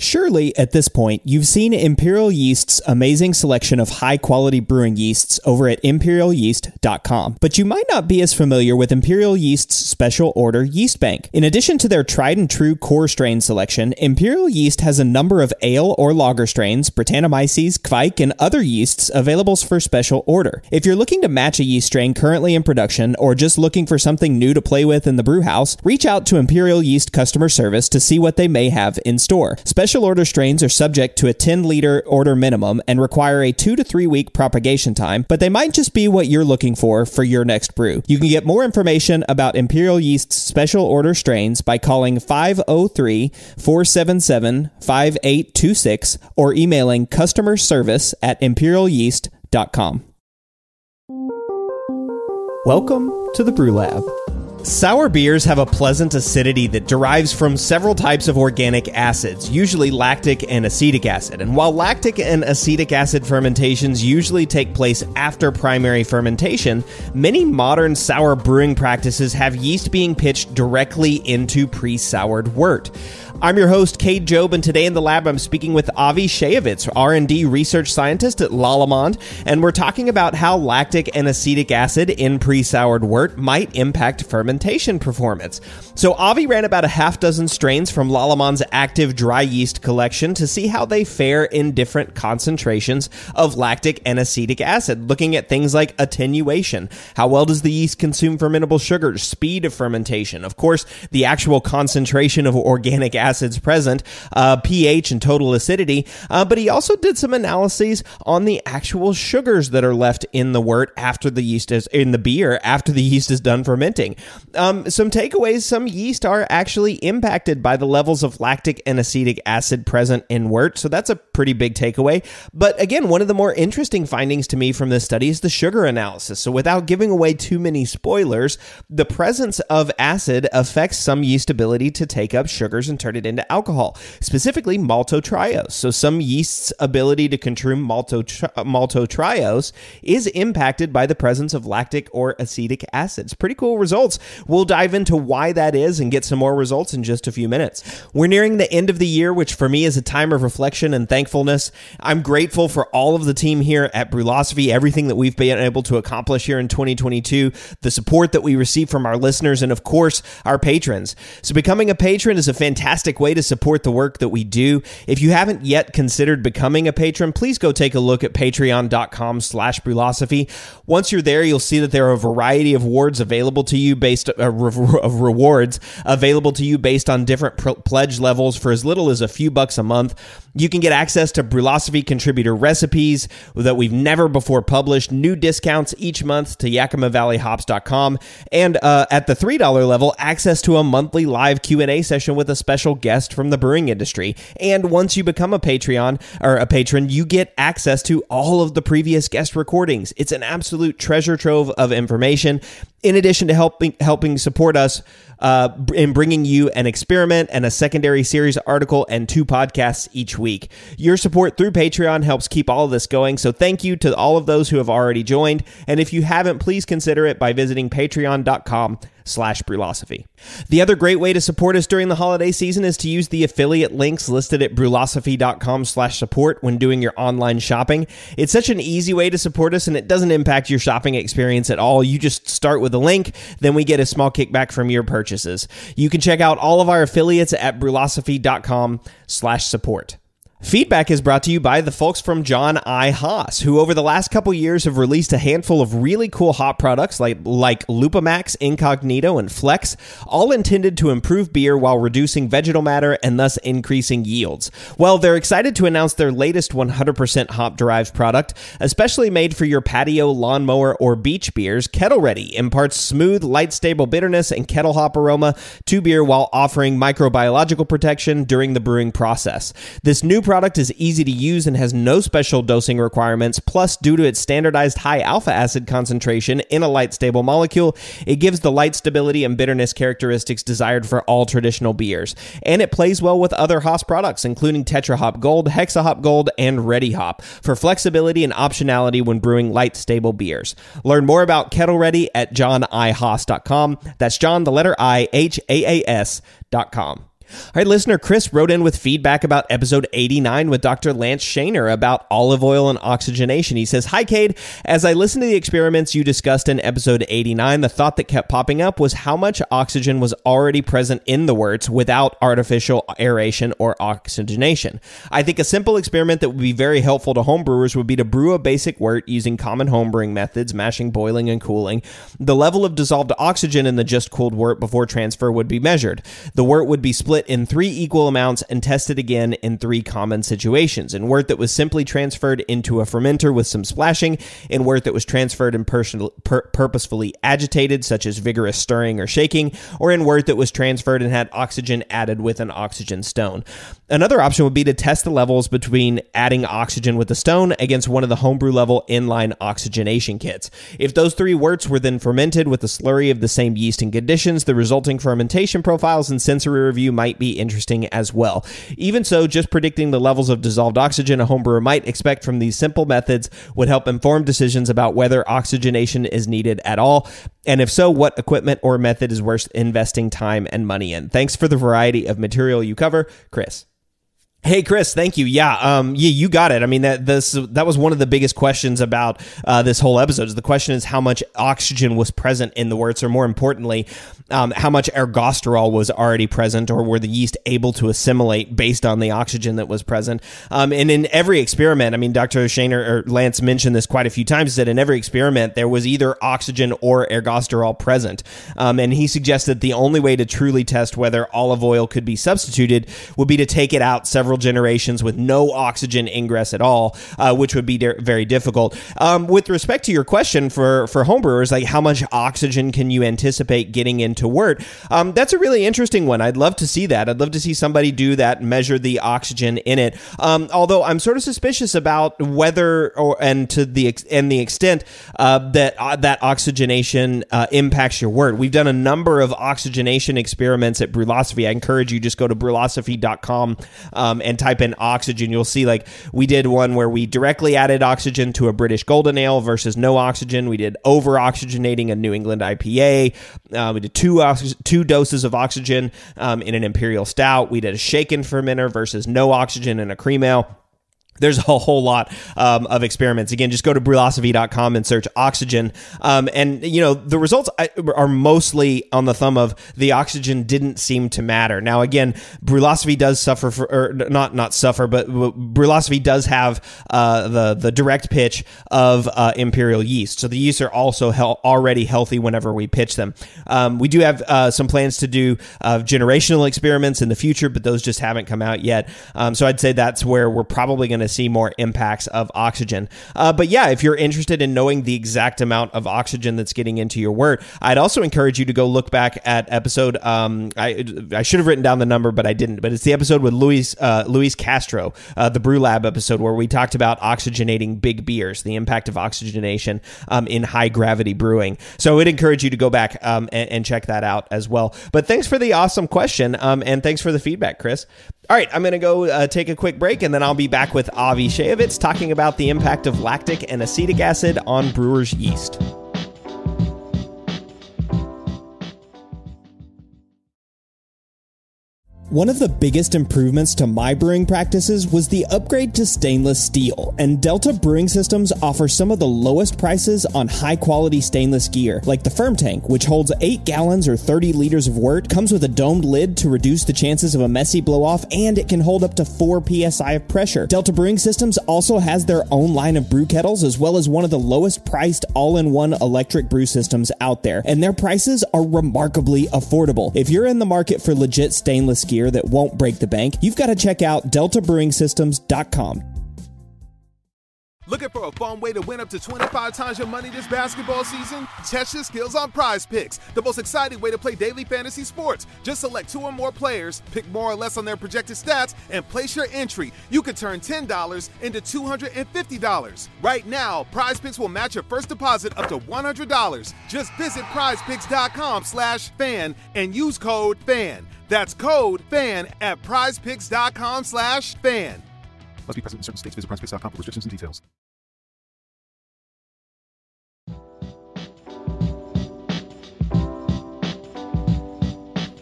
Surely, at this point, you've seen Imperial Yeast's amazing selection of high quality brewing yeasts over at imperialyeast.com. But you might not be as familiar with Imperial Yeast's special order yeast bank. In addition to their tried and true core strain selection, Imperial Yeast has a number of ale or lager strains, Brettanomyces, Kveik, and other yeasts available for special order. If you're looking to match a yeast strain currently in production or just looking for something new to play with in the brewhouse, reach out to Imperial Yeast customer service to see what they may have in store. Special Special order strains are subject to a 10 liter order minimum and require a two to three week propagation time, but they might just be what you're looking for for your next brew. You can get more information about Imperial Yeast's special order strains by calling 503 477 5826 or emailing customer service at imperialyeast.com. Welcome to the Brü Lab. Sour beers have a pleasant acidity that derives from several types of organic acids, usually lactic and acetic acid. And while lactic and acetic acid fermentations usually take place after primary fermentation, many modern sour brewing practices have yeast being pitched directly into pre-soured wort. I'm your host, Cade Jobe, and today in the lab I'm speaking with Avi Shayevitz, R&D research scientist at Lallemand, and we're talking about how lactic and acetic acid in pre-soured wort might impact fermentation performance. So Avi ran about a half dozen strains from Lallemand's active dry yeast collection to see how they fare in different concentrations of lactic and acetic acid, looking at things like attenuation, how well does the yeast consume fermentable sugars, speed of fermentation, of course, the actual concentration of organic acid acids present, uh, pH and total acidity. Uh, but he also did some analyses on the actual sugars that are left in the wort after the yeast is in the beer after the yeast is done fermenting. Um, some takeaways: some yeast are actually impacted by the levels of lactic and acetic acid present in wort, so that's a pretty big takeaway. But again, one of the more interesting findings to me from this study is the sugar analysis. So without giving away too many spoilers, the presence of acid affects some yeast ability to take up sugars and turn it into alcohol, specifically maltotriose. So some yeast's ability to consume maltotri- uh, maltotriose is impacted by the presence of lactic or acetic acids. Pretty cool results. We'll dive into why that is and get some more results in just a few minutes. We're nearing the end of the year, which for me is a time of reflection and thankfulness. I'm grateful for all of the team here at Brülosophy, everything that we've been able to accomplish here in 2022, the support that we receive from our listeners, and of course, our patrons. So becoming a patron is a fantastic fantastic way to support the work that we do. If you haven't yet considered becoming a patron, please go take a look at patreon.com slash brulosophy. Once you're there, you'll see that there are a variety of awards available to you based uh, re- of rewards available to you based on different pr- pledge levels for as little as a few bucks a month. You can get access to Brülosophy contributor recipes that we've never before published, new discounts each month to YakimaValleyHops.com, and uh, at the $3 level, access to a monthly live Q&A session with a special guest from the brewing industry. And once you become a Patreon or a patron, you get access to all of the previous guest recordings. It's an absolute treasure trove of information. In addition to helping helping support us uh, in bringing you an experiment and a secondary series article and two podcasts each week. Your support through Patreon helps keep all of this going. So thank you to all of those who have already joined. And if you haven't, please consider it by visiting patreon.com slash brulosophy. The other great way to support us during the holiday season is to use the affiliate links listed at brulosophy.com slash support when doing your online shopping. It's such an easy way to support us and it doesn't impact your shopping experience at all. You just start with a link, then we get a small kickback from your purchases. You can check out all of our affiliates at brulosophy.com slash support. Feedback is brought to you by the folks from John I. Haas, who over the last couple years have released a handful of really cool hop products like, like LupoMax, Incognito, and Flex, all intended to improve beer while reducing vegetal matter and thus increasing yields. Well, they're excited to announce their latest 100% hop derived product, especially made for your patio, lawnmower, or beach beers. Kettle Ready imparts smooth, light, stable bitterness and kettle hop aroma to beer while offering microbiological protection during the brewing process. This new product is easy to use and has no special dosing requirements. Plus, due to its standardized high alpha acid concentration in a light stable molecule, it gives the light stability and bitterness characteristics desired for all traditional beers. And it plays well with other Haas products, including Tetrahop Gold, Hexahop Gold, and Redihop, for flexibility and optionality when brewing light stable beers. Learn more about Kettle Ready at johnihaas.com. That's John, the letter I, H A A S.com. All right, listener Chris wrote in with feedback about episode 89 with Dr. Lance Shaner about olive oil and oxygenation. He says, Hi, Cade. As I listened to the experiments you discussed in episode 89, the thought that kept popping up was how much oxygen was already present in the worts without artificial aeration or oxygenation. I think a simple experiment that would be very helpful to homebrewers would be to brew a basic wort using common homebrewing methods, mashing, boiling, and cooling. The level of dissolved oxygen in the just cooled wort before transfer would be measured. The wort would be split in three equal amounts and tested again in three common situations. In wort that was simply transferred into a fermenter with some splashing, in wort that was transferred and pur- purposefully agitated, such as vigorous stirring or shaking, or in wort that was transferred and had oxygen added with an oxygen stone. Another option would be to test the levels between adding oxygen with the stone against one of the homebrew level inline oxygenation kits. If those three worts were then fermented with a slurry of the same yeast and conditions, the resulting fermentation profiles and sensory review might be interesting as well. Even so, just predicting the levels of dissolved oxygen a homebrewer might expect from these simple methods would help inform decisions about whether oxygenation is needed at all. And if so, what equipment or method is worth investing time and money in? Thanks for the variety of material you cover, Chris. Hey Chris, thank you. Yeah, um, yeah, you got it. I mean that this that was one of the biggest questions about uh, this whole episode. The question is how much oxygen was present in the worts, or more importantly, um, how much ergosterol was already present, or were the yeast able to assimilate based on the oxygen that was present? Um, and in every experiment, I mean, Dr. Shaner or Lance mentioned this quite a few times. That in every experiment there was either oxygen or ergosterol present, um, and he suggested the only way to truly test whether olive oil could be substituted would be to take it out several several generations with no oxygen ingress at all, uh, which would be de- very difficult. Um, with respect to your question for for homebrewers, like how much oxygen can you anticipate getting into wort? Um, that's a really interesting one. I'd love to see that. I'd love to see somebody do that, measure the oxygen in it. Um, although I'm sort of suspicious about whether or and to the ex- and the extent uh, that uh, that oxygenation uh, impacts your wort. We've done a number of oxygenation experiments at Brülosophy. I encourage you just go to brulosophy.com um, and type in oxygen, you'll see like we did one where we directly added oxygen to a British Golden Ale versus no oxygen. We did over oxygenating a New England IPA. Uh, we did two ox- two doses of oxygen um, in an Imperial Stout. We did a shaken fermenter versus no oxygen in a cream ale there's a whole lot um, of experiments. Again, just go to brulosophy.com and search oxygen. Um, and, you know, the results are mostly on the thumb of the oxygen didn't seem to matter. Now, again, Brülosophy does suffer for, or not, not suffer, but Brülosophy does have uh, the, the direct pitch of uh, imperial yeast. So the yeasts are also already healthy whenever we pitch them. Um, we do have uh, some plans to do uh, generational experiments in the future, but those just haven't come out yet. Um, so I'd say that's where we're probably going to see more impacts of oxygen. Uh, but yeah, if you're interested in knowing the exact amount of oxygen that's getting into your wort, I'd also encourage you to go look back at episode. Um, I I should have written down the number, but I didn't. But it's the episode with Luis uh, Luis Castro, uh, the Brü Lab episode, where we talked about oxygenating big beers, the impact of oxygenation um, in high gravity brewing. So I'd encourage you to go back um, and, and, check that out as well. But thanks for the awesome question, um, and thanks for the feedback, Chris. All right, I'm going to go uh, take a quick break, and then I'll be back with Avi Shayevitz talking about the impact of lactic and acetic acid on brewers' yeast. One of the biggest improvements to my brewing practices was the upgrade to stainless steel, and Delta Brewing Systems offers some of the lowest prices on high quality stainless gear, like the FermTank, which holds 8 gallons or 30 liters of wort, comes with a domed lid to reduce the chances of a messy blow off, and it can hold up to 4 psi of pressure. Delta Brewing Systems also has their own line of brew kettles, as well as one of the lowest priced all in one electric brew systems out there, and their prices are remarkably affordable. If you're in the market for legit stainless gear, that won't break the bank, you've got to check out deltabrewingsystems.com. Looking for a fun way to win up to 25 times your money this basketball season? Test your skills on PrizePicks, the most exciting way to play daily fantasy sports. Just select two or more players, pick more or less on their projected stats, and place your entry. You could turn $10 into $250. Right now, PrizePicks will match your first deposit up to $100. Just visit prizepicks.com slash fan and use code FAN. That's code FAN at prizepicks.com slash fan. Must be present in certain states. Visit prizepicks.com for restrictions and details.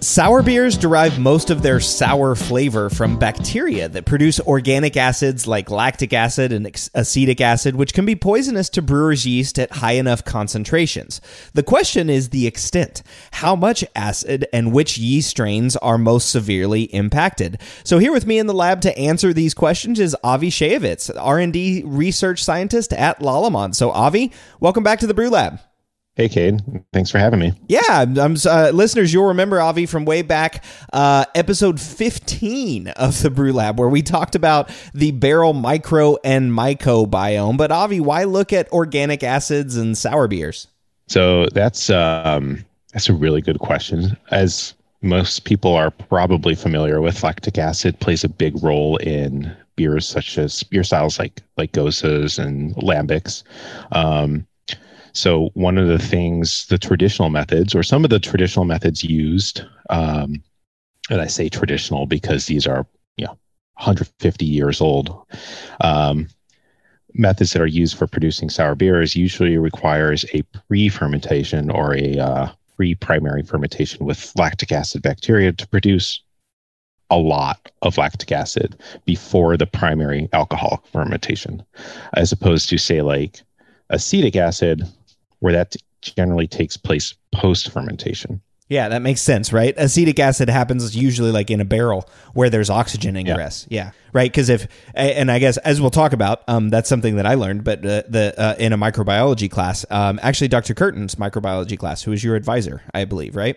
Sour beers derive most of their sour flavor from bacteria that produce organic acids like lactic acid and acetic acid, which can be poisonous to brewer's yeast at high enough concentrations. The question is the extent. How much acid and which yeast strains are most severely impacted? So here with me in the lab to answer these questions is Avi Shayevitz, R&D research scientist at Lallemand. So Avi, welcome back to the Brü Lab. Hey, Cade. Thanks for having me. Yeah, I'm, uh, listeners, you'll remember Avi from way back, uh, episode 15 of the Brü Lab, where we talked about the barrel micro and mycobiome. But Avi, why look at organic acids and sour beers? So that's um, that's a really good question. As most people are probably familiar with, lactic acid plays a big role in beers such as beer styles like like Goses and Lambics. Um, so one of the things, the traditional methods, or some of the traditional methods used, um, and I say traditional because these are you know 150 years old. Um, methods that are used for producing sour beers usually requires a pre-fermentation or a uh, pre-primary fermentation with lactic acid bacteria to produce a lot of lactic acid before the primary alcoholic fermentation, as opposed to say like acetic acid, where that generally takes place post fermentation. Yeah, that makes sense, right? Acetic acid happens usually like in a barrel where there's oxygen ingress. Yeah, yeah right. Because if, and I guess as we'll talk about, um, that's something that I learned, but uh, the uh, in a microbiology class, um, actually Dr. Curtin's microbiology class, who is your advisor, I believe, right?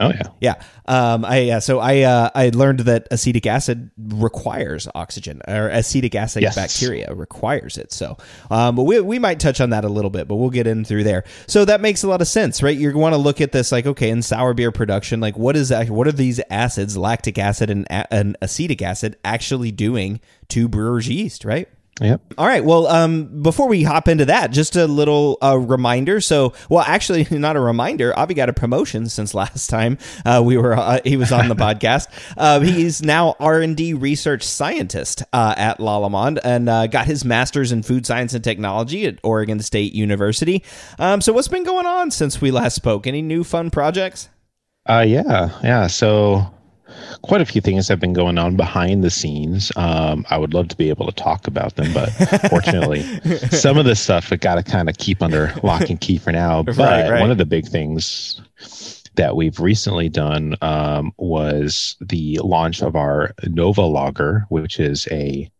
Oh yeah, yeah. Um, I yeah. So I uh, I learned that acetic acid requires oxygen, or acetic acid yes. bacteria requires it. So, um, but we we might touch on that a little bit, but we'll get in through there. So that makes a lot of sense, right? You want to look at this like, okay, in sour beer production, like what is that? What are these acids, lactic acid and, and acetic acid, actually doing to brewer's yeast, right? Yep. All right. Well, um, before we hop into that, just a little uh, reminder. So, well, actually, not a reminder. Avi got a promotion since last time uh, we were. Uh, he was on the podcast. Uh, he's now R and D research scientist uh, at Lallemand and uh, got his master's in food science and technology at Oregon State University. Um, so, what's been going on since we last spoke? Any new fun projects? Uh, yeah, yeah. So quite a few things have been going on behind the scenes. Um, I would love to be able to talk about them, but fortunately, some of this stuff I got to kind of keep under lock and key for now. But right, right. one of the big things that we've recently done um, was the launch of our Nova Lager, which is a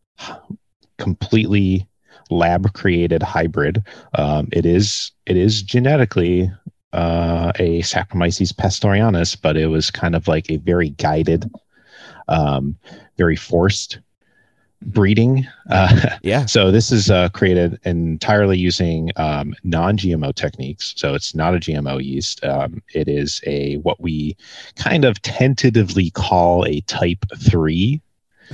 completely lab created hybrid. Um, it is it is genetically uh, a Saccharomyces pastorianus, but it was kind of like a very guided, um, very forced breeding. Uh, yeah. So this is uh, created entirely using um, non-GMO techniques. So it's not a GMO yeast. Um, it is a what we kind of tentatively call a type three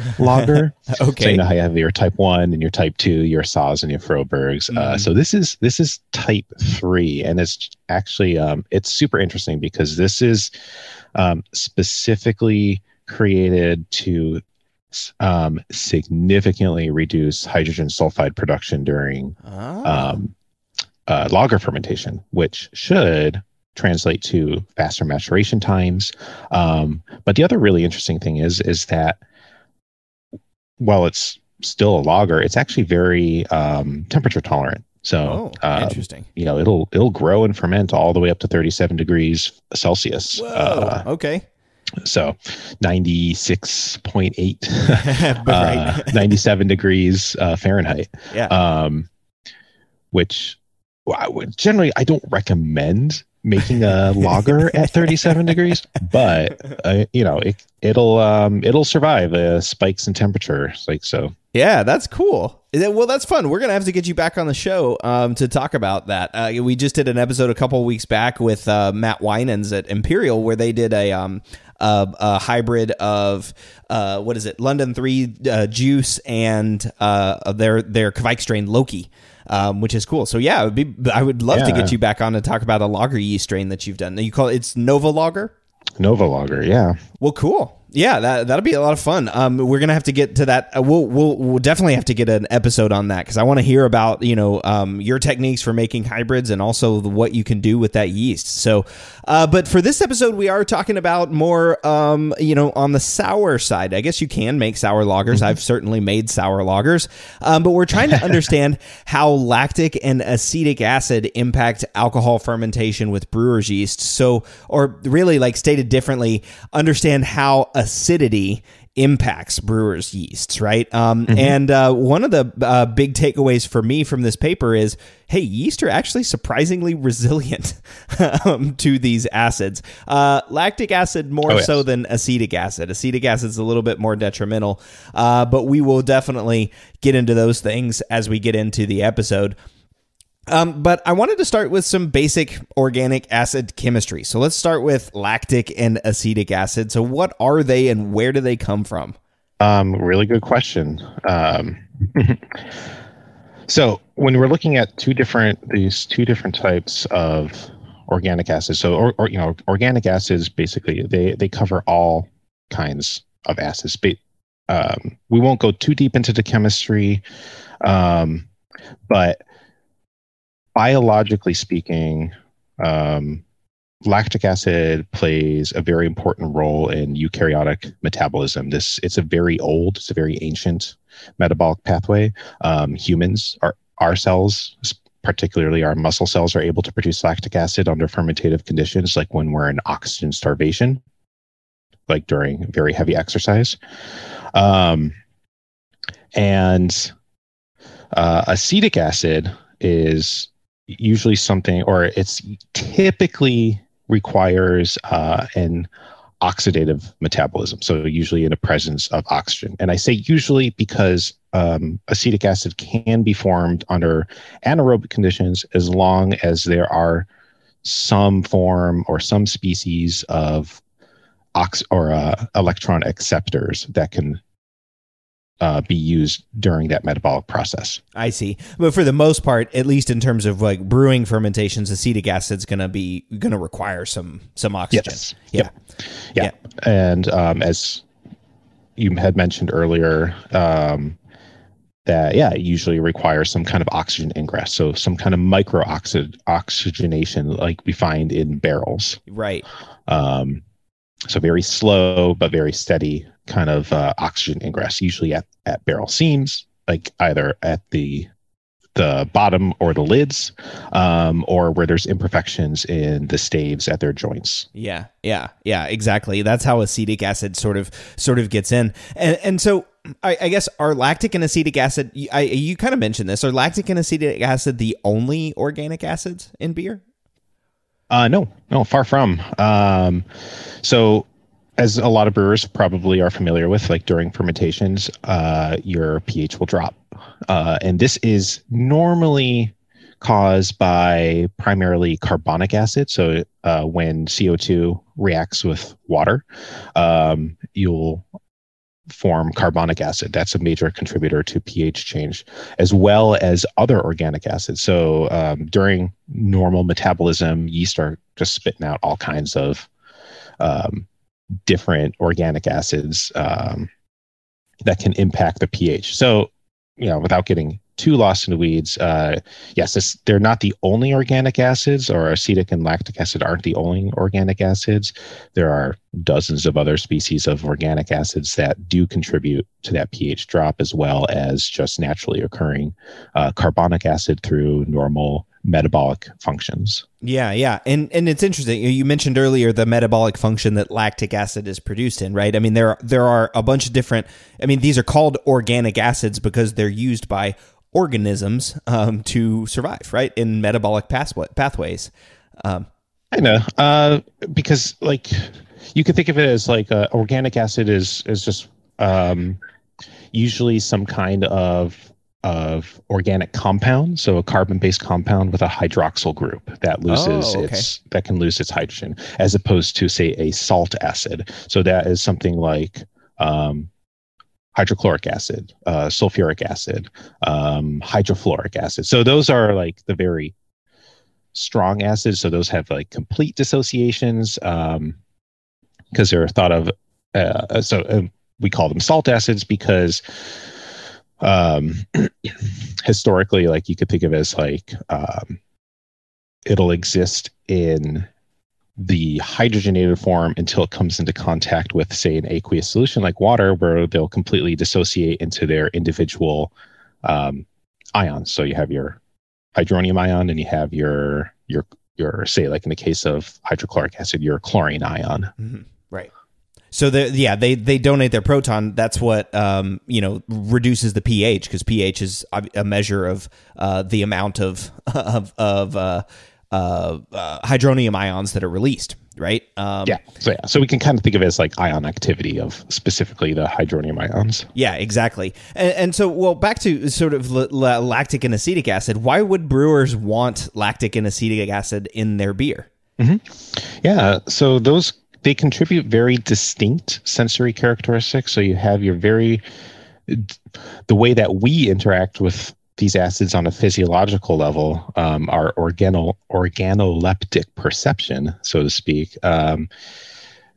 lager. okay. So you know how you have your type one and your type two, your Saaz and your Frohbergs. Mm-hmm. Uh, so this is this is type three, and it's actually um, it's super interesting because this is um, specifically created to um, significantly reduce hydrogen sulfide production during ah. um, uh, lager fermentation, which should translate to faster maturation times. Um, but the other really interesting thing is is that while it's still a lager, it's actually very um, temperature tolerant. So, oh, uh, interesting. You know, it'll it'll grow and ferment all the way up to 37 degrees Celsius. Whoa, uh, okay. So, 96.8, uh, 97 degrees uh, Fahrenheit. Yeah. Um, which well, I would generally I don't recommend making a lager at 37 degrees, but uh, you know it it'll um it'll survive uh, spikes in temperature like so. Yeah, that's cool. Well, that's fun. We're gonna have to get you back on the show um, to talk about that. Uh, we just did an episode a couple weeks back with uh, Matt Winans at Imperial, where they did a um, a, a hybrid of uh, what is it, London Three uh, juice and uh, their their Kveik strain Loki um, which is cool. So yeah, would be, I would love yeah. to get you back on to talk about a lager yeast strain that you've done. You call it, it's Nova Lager. Nova Lager, yeah. Well, cool. Yeah, that that'll be a lot of fun. Um, we're gonna have to get to that. Uh, we'll we'll we'll definitely have to get an episode on that because I want to hear about you know um, your techniques for making hybrids and also the, what you can do with that yeast. So, uh, but for this episode, we are talking about more um, you know on the sour side. I guess you can make sour lagers. I've certainly made sour lagers, um, but we're trying to understand how lactic and acetic acid impact alcohol fermentation with brewer's yeast. So, or really, like stated differently, understand how acidity impacts brewers' yeasts, right? Um, Mm-hmm. And uh, one of the uh, big takeaways for me from this paper is hey, yeast are actually surprisingly resilient um, to these acids. Uh, lactic acid more Oh, yes. so than acetic acid. Acetic acid is a little bit more detrimental, uh, but we will definitely get into those things as we get into the episode. Um, but I wanted to start with some basic organic acid chemistry. So let's start with lactic and acetic acid. So, what are they and where do they come from? Um, really good question. Um, so when we're looking at two different these two different types of organic acids, so or, or you know organic acids basically they they cover all kinds of acids. Ba- Um, we won't go too deep into the chemistry, um, but biologically speaking, um, lactic acid plays a very important role in eukaryotic metabolism. This it's a very old, it's a very ancient metabolic pathway. Um, humans, our our cells, particularly our muscle cells, are able to produce lactic acid under fermentative conditions, like when we're in oxygen starvation, like during very heavy exercise. Um, and uh, acetic acid is usually something, or it's typically requires uh, an oxidative metabolism. So usually in the presence of oxygen. And I say usually because um, acetic acid can be formed under anaerobic conditions as long as there are some form or some species of ox or uh, electron acceptors that can uh, be used during that metabolic process. I see. But for the most part, at least in terms of like brewing fermentations, acetic acid's going to be going to require some some oxygen. Yes. Yeah. Yeah. And um, as you had mentioned earlier, um, that, yeah, it usually requires some kind of oxygen ingress. So some kind of micro oxygenation like we find in barrels. Right. Um, so very slow, but very steady kind of uh, oxygen ingress, usually at, at barrel seams, like either at the the bottom or the lids, um, or where there's imperfections in the staves at their joints. Yeah, yeah, yeah, exactly. That's how acetic acid sort of sort of gets in, and and so I, I guess are lactic and acetic acid. you- I, you kind of mentioned this. Are lactic and acetic acid the only organic acids in beer? Uh, no, no, far from. Um, so, as a lot of brewers probably are familiar with, like during fermentations, uh, your pH will drop. Uh, and this is normally caused by primarily carbonic acid. So, uh, when CO2 reacts with water, um, you'll form carbonic acid. That's a major contributor to pH change, as well as other organic acids. So um, during normal metabolism, yeast are just spitting out all kinds of um, different organic acids um, that can impact the pH. So, you know, without getting too lost in the weeds, uh, yes, this, they're not the only organic acids, or acetic and lactic acid aren't the only organic acids. There are dozens of other species of organic acids that do contribute to that pH drop, as well as just naturally occurring uh, carbonic acid through normal metabolic functions. Yeah, yeah, and and it's interesting. You- mentioned earlier the metabolic function that lactic acid is produced in, right? I mean, there are, there are a bunch of different. I mean, these are called organic acids because they're used by organisms um, to survive, right? In metabolic pathway, pathways. Um, I know, uh, because like you could think of it as like uh, organic acid is is just um, usually some kind of of organic compound, so a carbon-based compound with a hydroxyl group that loses Oh, okay. its that can lose its hydrogen, as opposed to say a salt acid. So that is something like um, hydrochloric acid, uh, sulfuric acid, um, hydrofluoric acid. So those are like the very strong acids. So those have like complete dissociations um, because they're thought of uh, so uh, we call them salt acids because um, historically, like you could think of it as like um, it'll exist in the hydrogenated form until it comes into contact with, say, an aqueous solution like water, where they'll completely dissociate into their individual um, ions. So you have your hydronium ion, and you have your your your say, like in the case of hydrochloric acid, your chlorine ion. Mm-hmm. So the yeah they they donate their proton. That's what um, you know reduces the pH because pH is a measure of uh, the amount of of of uh, uh, uh, hydronium ions that are released. Right. Um, yeah. So yeah. So we can kind of think of it as like ion activity of specifically the hydronium ions. Yeah. Exactly. And, and so well back to sort of l- l- lactic and acetic acid. Why would brewers want lactic and acetic acid in their beer? Mm-hmm. Yeah. So those they contribute very distinct sensory characteristics. So you have your very the way that we interact with these acids on a physiological level, um, our organo, organoleptic perception, so to speak. Um,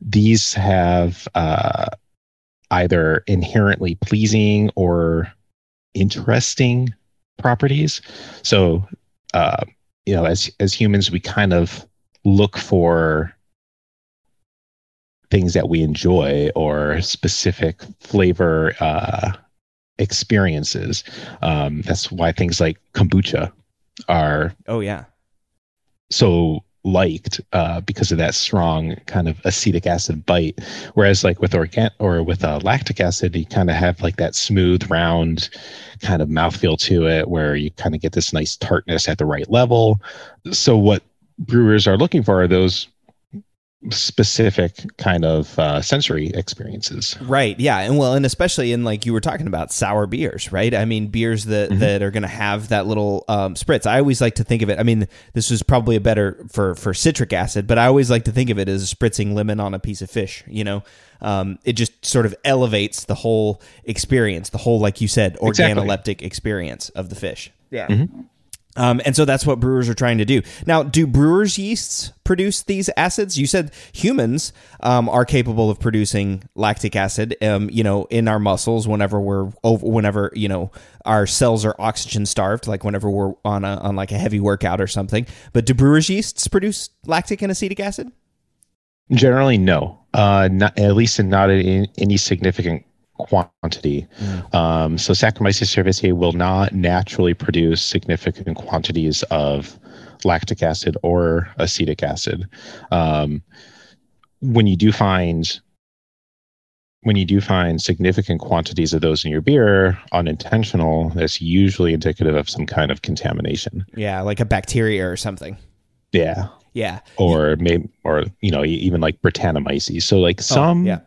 these have uh, either inherently pleasing or interesting properties. So, uh, you know, as as humans, we kind of look for things that we enjoy or specific flavor uh, experiences. Um, that's why things like kombucha are oh yeah so liked uh, because of that strong kind of acetic acid bite. Whereas like with organ or with uh, lactic acid, you kind of have like that smooth, round kind of mouthfeel to it, where you kind of get this nice tartness at the right level. So what brewers are looking for are those specific kind of uh, sensory experiences. Right. Yeah. And well, and especially in like you were talking about sour beers, right? I mean, beers that mm-hmm. that are going to have that little um, spritz. I always like to think of it. I mean, this is probably a better for for citric acid, but I always like to think of it as spritzing lemon on a piece of fish. You know, um, it just sort of elevates the whole experience, the whole like you said, organoleptic exactly. experience of the fish. Yeah. Mm-hmm. Um, and so that's what brewers are trying to do. Now, do brewers' yeasts produce these acids? You said humans um, are capable of producing lactic acid, um, you know, in our muscles whenever we're over, whenever you know our cells are oxygen starved, like whenever we're on a on like a heavy workout or something. But do brewers' yeasts produce lactic and acetic acid? Generally, no. Uh, not, at least in not in any significant quantity. Mm. Um, so Saccharomyces cerevisiae will not naturally produce significant quantities of lactic acid or acetic acid. Um, when you do find when you do find significant quantities of those in your beer unintentional that's usually indicative of some kind of contamination yeah like a bacteria or something yeah yeah or maybe or you know even like brettanomyces so like some oh, yeah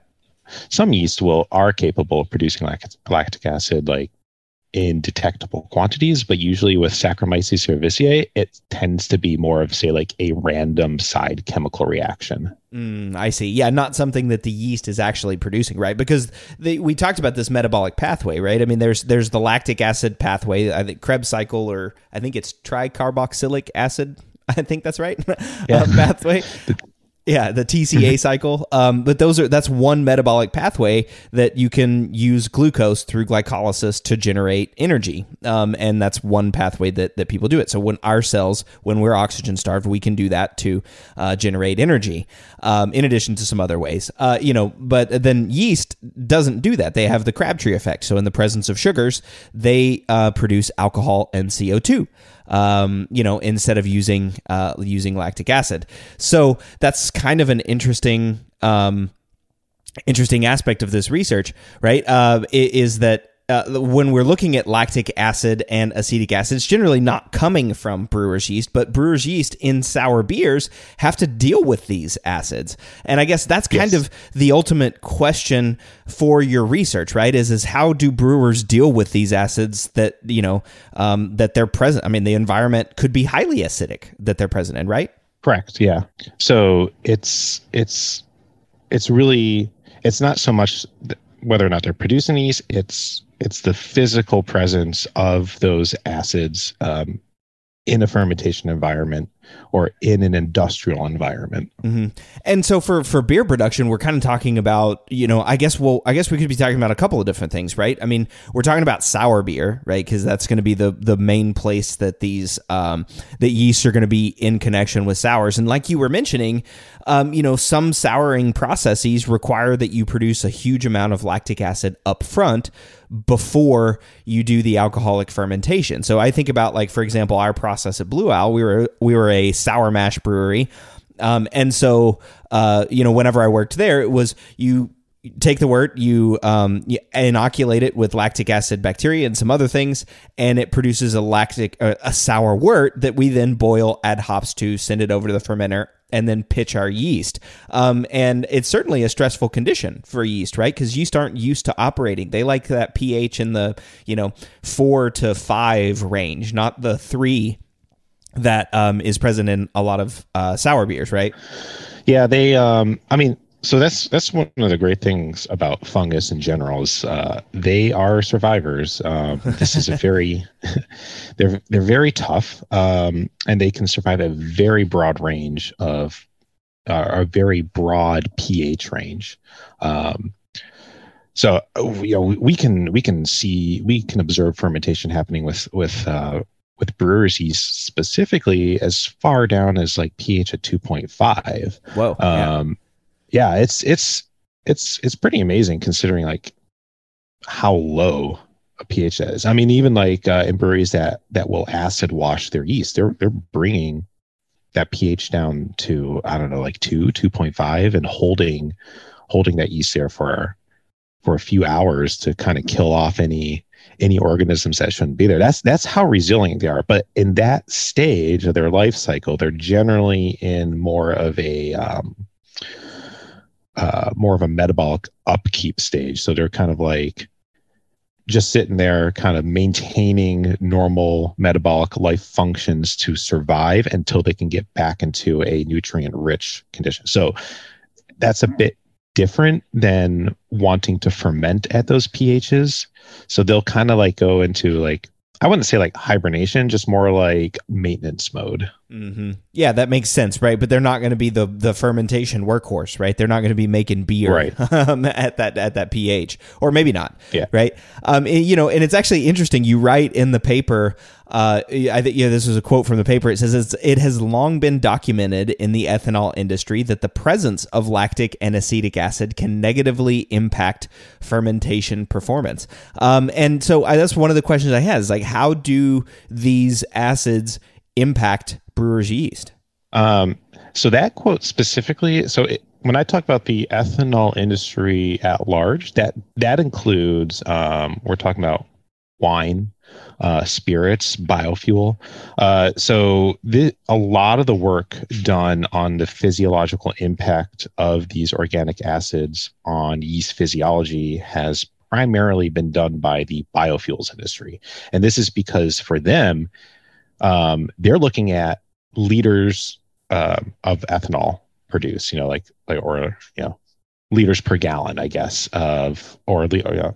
some yeast will are capable of producing lactic, lactic acid like in detectable quantities, but usually with Saccharomyces cerevisiae, it tends to be more of say like a random side chemical reaction. Mm, I see. Yeah, not something that the yeast is actually producing, right? Because they, we talked about this metabolic pathway, right? I mean, there's there's the lactic acid pathway. I think Krebs cycle, or I think it's tricarboxylic acid. I think that's right. Yeah. uh, pathway. Yeah, the TCA cycle. Um, but those are that's one metabolic pathway that you can use glucose through glycolysis to generate energy. Um, and that's one pathway that, that people do it. So when our cells, when we're oxygen starved, we can do that to uh, generate energy. Um, in addition to some other ways, uh, you know. But then yeast doesn't do that. They have the Crabtree effect. So in the presence of sugars, they uh, produce alcohol and CO two um, you know, instead of using uh, using lactic acid. So that's kind of an interesting um, interesting aspect of this research, right? Uh, is that uh, when we're looking at lactic acid and acetic acid, it's generally not coming from brewer's yeast, but brewer's yeast in sour beers have to deal with these acids. And I guess that's kind yes. of the ultimate question for your research, right? Is is how do brewers deal with these acids that you know um, that they're present? I mean, the environment could be highly acidic that they're present in, right? Correct. Yeah. So it's it's it's really it's not so much whether or not they're producing these; it's it's the physical presence of those acids um, in a fermentation environment or in an industrial environment. Mm-hmm. And so for for beer production, we're kind of talking about you know I guess well I guess we could be talking about a couple of different things, right? I mean, we're talking about sour beer, right? Because that's going to be the the main place that these um, the yeasts are going to be in connection with sours. And like you were mentioning, um, you know, some souring processes require that you produce a huge amount of lactic acid up front before you do the alcoholic fermentation. So I think about like for example our process at Blue Owl, we were we were a sour mash brewery. Um, and so uh, you know whenever I worked there it was you take the wort, you, um, you inoculate it with lactic acid bacteria and some other things, and it produces a lactic, uh, a sour wort that we then boil, add hops to, send it over to the fermenter, and then pitch our yeast. Um, and it's certainly a stressful condition for yeast, right? Because yeast aren't used to operating. They like that pH in the, you know, four to five range, not the three that um, is present in a lot of uh, sour beers, right? Yeah, they. Um, I mean, so that's that's one of the great things about fungus in general is uh, they are survivors. Um, this is a very they're they're very tough, um, and they can survive a very broad range of uh, a very broad pH range. Um, so you know we can we can see we can observe fermentation happening with with uh, with brewers yeast specifically as far down as like pH at two point five. Whoa. Yeah. Um, yeah, it's it's it's it's pretty amazing considering like how low a pH is. I mean, even like uh, in breweries that that will acid wash their yeast, they're they're bringing that pH down to I don't know, like two, two point five, and holding holding that yeast there for for a few hours to kind of kill off any any organisms that shouldn't be there. That's that's how resilient they are. But in that stage of their life cycle, they're generally in more of a um, uh, more of a metabolic upkeep stage. So they're kind of like just sitting there, kind of maintaining normal metabolic life functions to survive until they can get back into a nutrient rich condition. So that's a bit different than wanting to ferment at those pHs. So they'll kind of like go into like I wouldn't say like hibernation, just more like maintenance mode. Mm-hmm. Yeah, that makes sense, right? But they're not going to be the the fermentation workhorse, right? They're not going to be making beer right. um, at that at that pH, or maybe not. Yeah, right. Um, it, you know, and it's actually interesting. You write in the paper. Uh, I think yeah, this is a quote from the paper. It says it has long been documented in the ethanol industry that the presence of lactic and acetic acid can negatively impact fermentation performance. Um, and so I, that's one of the questions I had is like, how do these acids impact brewer's yeast? Um, so that quote specifically, so it, when I talk about the ethanol industry at large, that that includes um, we're talking about wine, uh, spirits, biofuel. Uh, so the, a lot of the work done on the physiological impact of these organic acids on yeast physiology has primarily been done by the biofuels industry, and this is because for them, um, they're looking at liters uh, of ethanol produced, you know, like like or you know liters per gallon, I guess, of or, or yeah.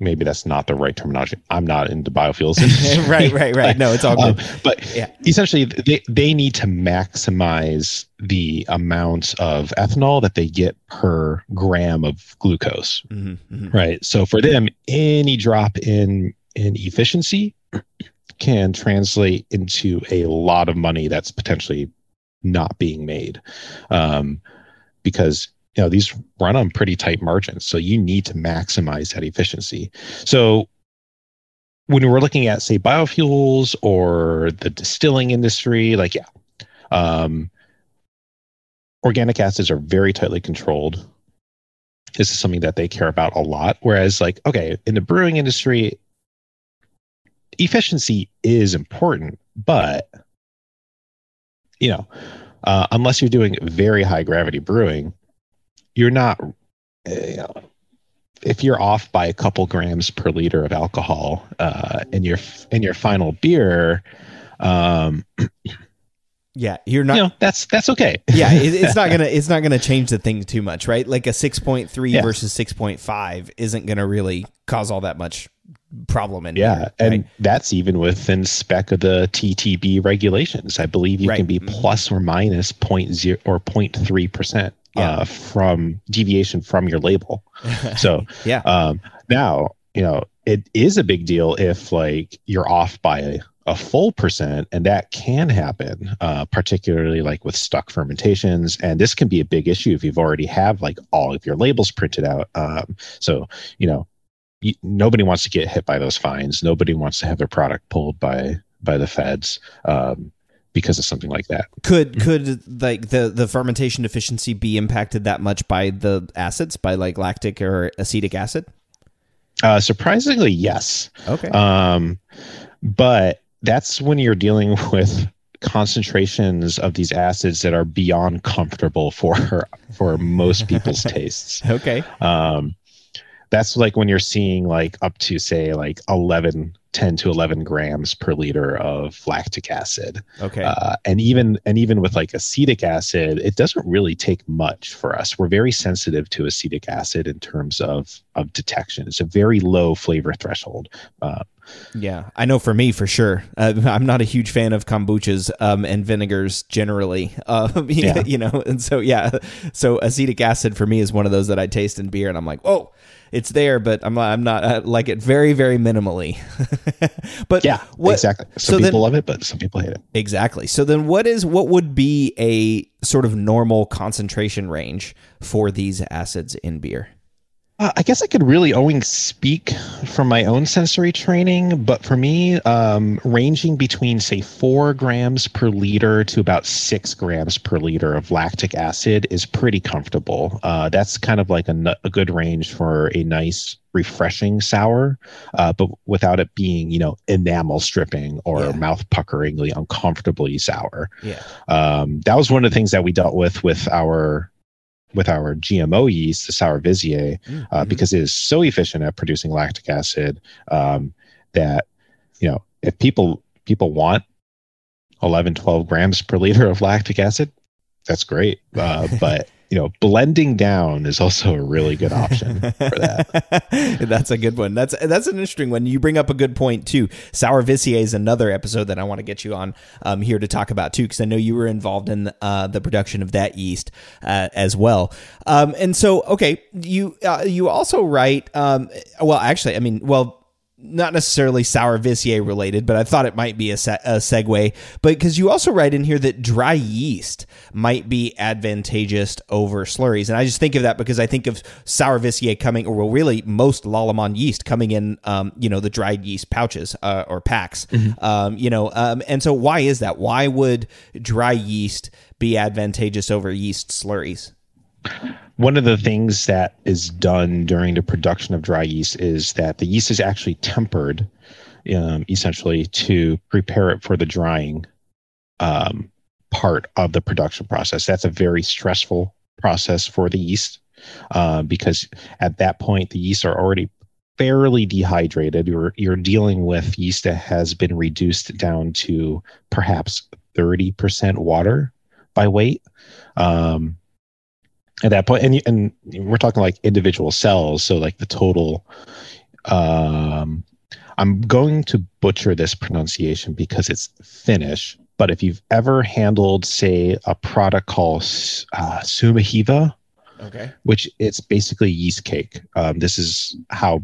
maybe that's not the right terminology. I'm not into biofuels. right, right, right. No, it's all good. Um, but yeah. essentially, they, they need to maximize the amount of ethanol that they get per gram of glucose. Mm-hmm, mm-hmm. Right. So for them, any drop in in efficiency can translate into a lot of money that's potentially not being made. Um, because you know these run on pretty tight margins so you need to maximize that efficiency. So when we're looking at say biofuels or the distilling industry like yeah um, organic acids are very tightly controlled. This is something that they care about a lot. Whereas like okay in the brewing industry efficiency is important, but you know, uh, unless you're doing very high gravity brewing, you're not. Uh, you know, if you're off by a couple grams per liter of alcohol uh, in your in your final beer, um, yeah, you're not. You know, that's that's okay. yeah, it, it's not gonna it's not gonna change the thing too much, right? Like a six point three yeah. versus six point five isn't gonna really cause all that much problem in Yeah, here, and right? that's even within spec of the TTB regulations. I believe you Right. can be Mhm. plus or minus point zero or 0.3 percent Yeah. uh, from deviation from your label. So yeah um, now you know it is a big deal if like you're off by a, a full percent, and that can happen, uh, particularly like with stuck fermentations. And this can be a big issue if you've already have like all of your labels printed out. Um, so you know nobody wants to get hit by those fines. Nobody wants to have their product pulled by by the feds um, because of something like that. could could like the the fermentation efficiency be impacted that much by the acids by like lactic or acetic acid Uh, surprisingly, yes. okay Um, but that's when you're dealing with concentrations of these acids that are beyond comfortable for for most people's tastes. okay Um, that's like when you're seeing like up to say like 11 10 to 11 grams per liter of lactic acid okay uh, and even and even with like acetic acid it doesn't really take much for us we're very sensitive to acetic acid in terms of of detection it's a very low flavor threshold uh, Yeah, I know for me for sure. Uh, I'm not a huge fan of kombuchas um, and vinegars generally. Um, Yeah. you know, and so yeah, so acetic acid for me is one of those that I taste in beer, and I'm like, whoa, it's there, but I'm not, I'm not I like it very very minimally. but yeah what, exactly so some then- people love it but some people hate it Exactly. So then what is what would be a sort of normal concentration range for these acids in beer? Uh, I guess I could really only speak from my own sensory training, but for me, um, ranging between say four grams per liter to about six grams per liter of lactic acid is pretty comfortable. Uh, that's kind of like a, a good range for a nice, refreshing sour, uh, but without it being, you know, enamel stripping or Yeah. mouth puckeringly, uncomfortably sour Yeah. um, that was one of the things that we dealt with with our with our GMO yeast, the Sourvisiae, uh, because it is so efficient at producing lactic acid um, that you know if people people want 11 12 grams per liter of lactic acid that's great. Uh, but you know blending down is also a really good option for that that's a good one. That's that's an interesting one. You bring up a good point too. Sourvisiae is another episode that I want to get you on um, here to talk about too, because I know you were involved in uh, the production of that yeast uh, as well. Um, and so, okay, you uh, you also write. Um, well, actually, I mean, well. Not necessarily Sourvisiae related, but I thought it might be a, se- a segue. But because you also write in here that dry yeast might be advantageous over slurries, and I just think of that because I think of Sourvisiae coming, or well, really most Lallemand yeast coming in, um, you know, the dried yeast pouches uh, or packs, um, you know, um, and so why is that? Why would dry yeast be advantageous over yeast slurries? One of the things that is done during the production of dry yeast is that the yeast is actually tempered um, essentially to prepare it for the drying um, part of the production process. That's a very stressful process for the yeast uh, because at that point the yeast are already fairly dehydrated. You're, you're dealing with yeast that has been reduced down to perhaps 30% water by weight. Um, at that point and and we're talking like individual cells so like the total um i'm going to butcher this pronunciation because it's finnish but if you've ever handled say a product called uh, Suomen Hiiva Okay. which it's basically yeast cake um, this is how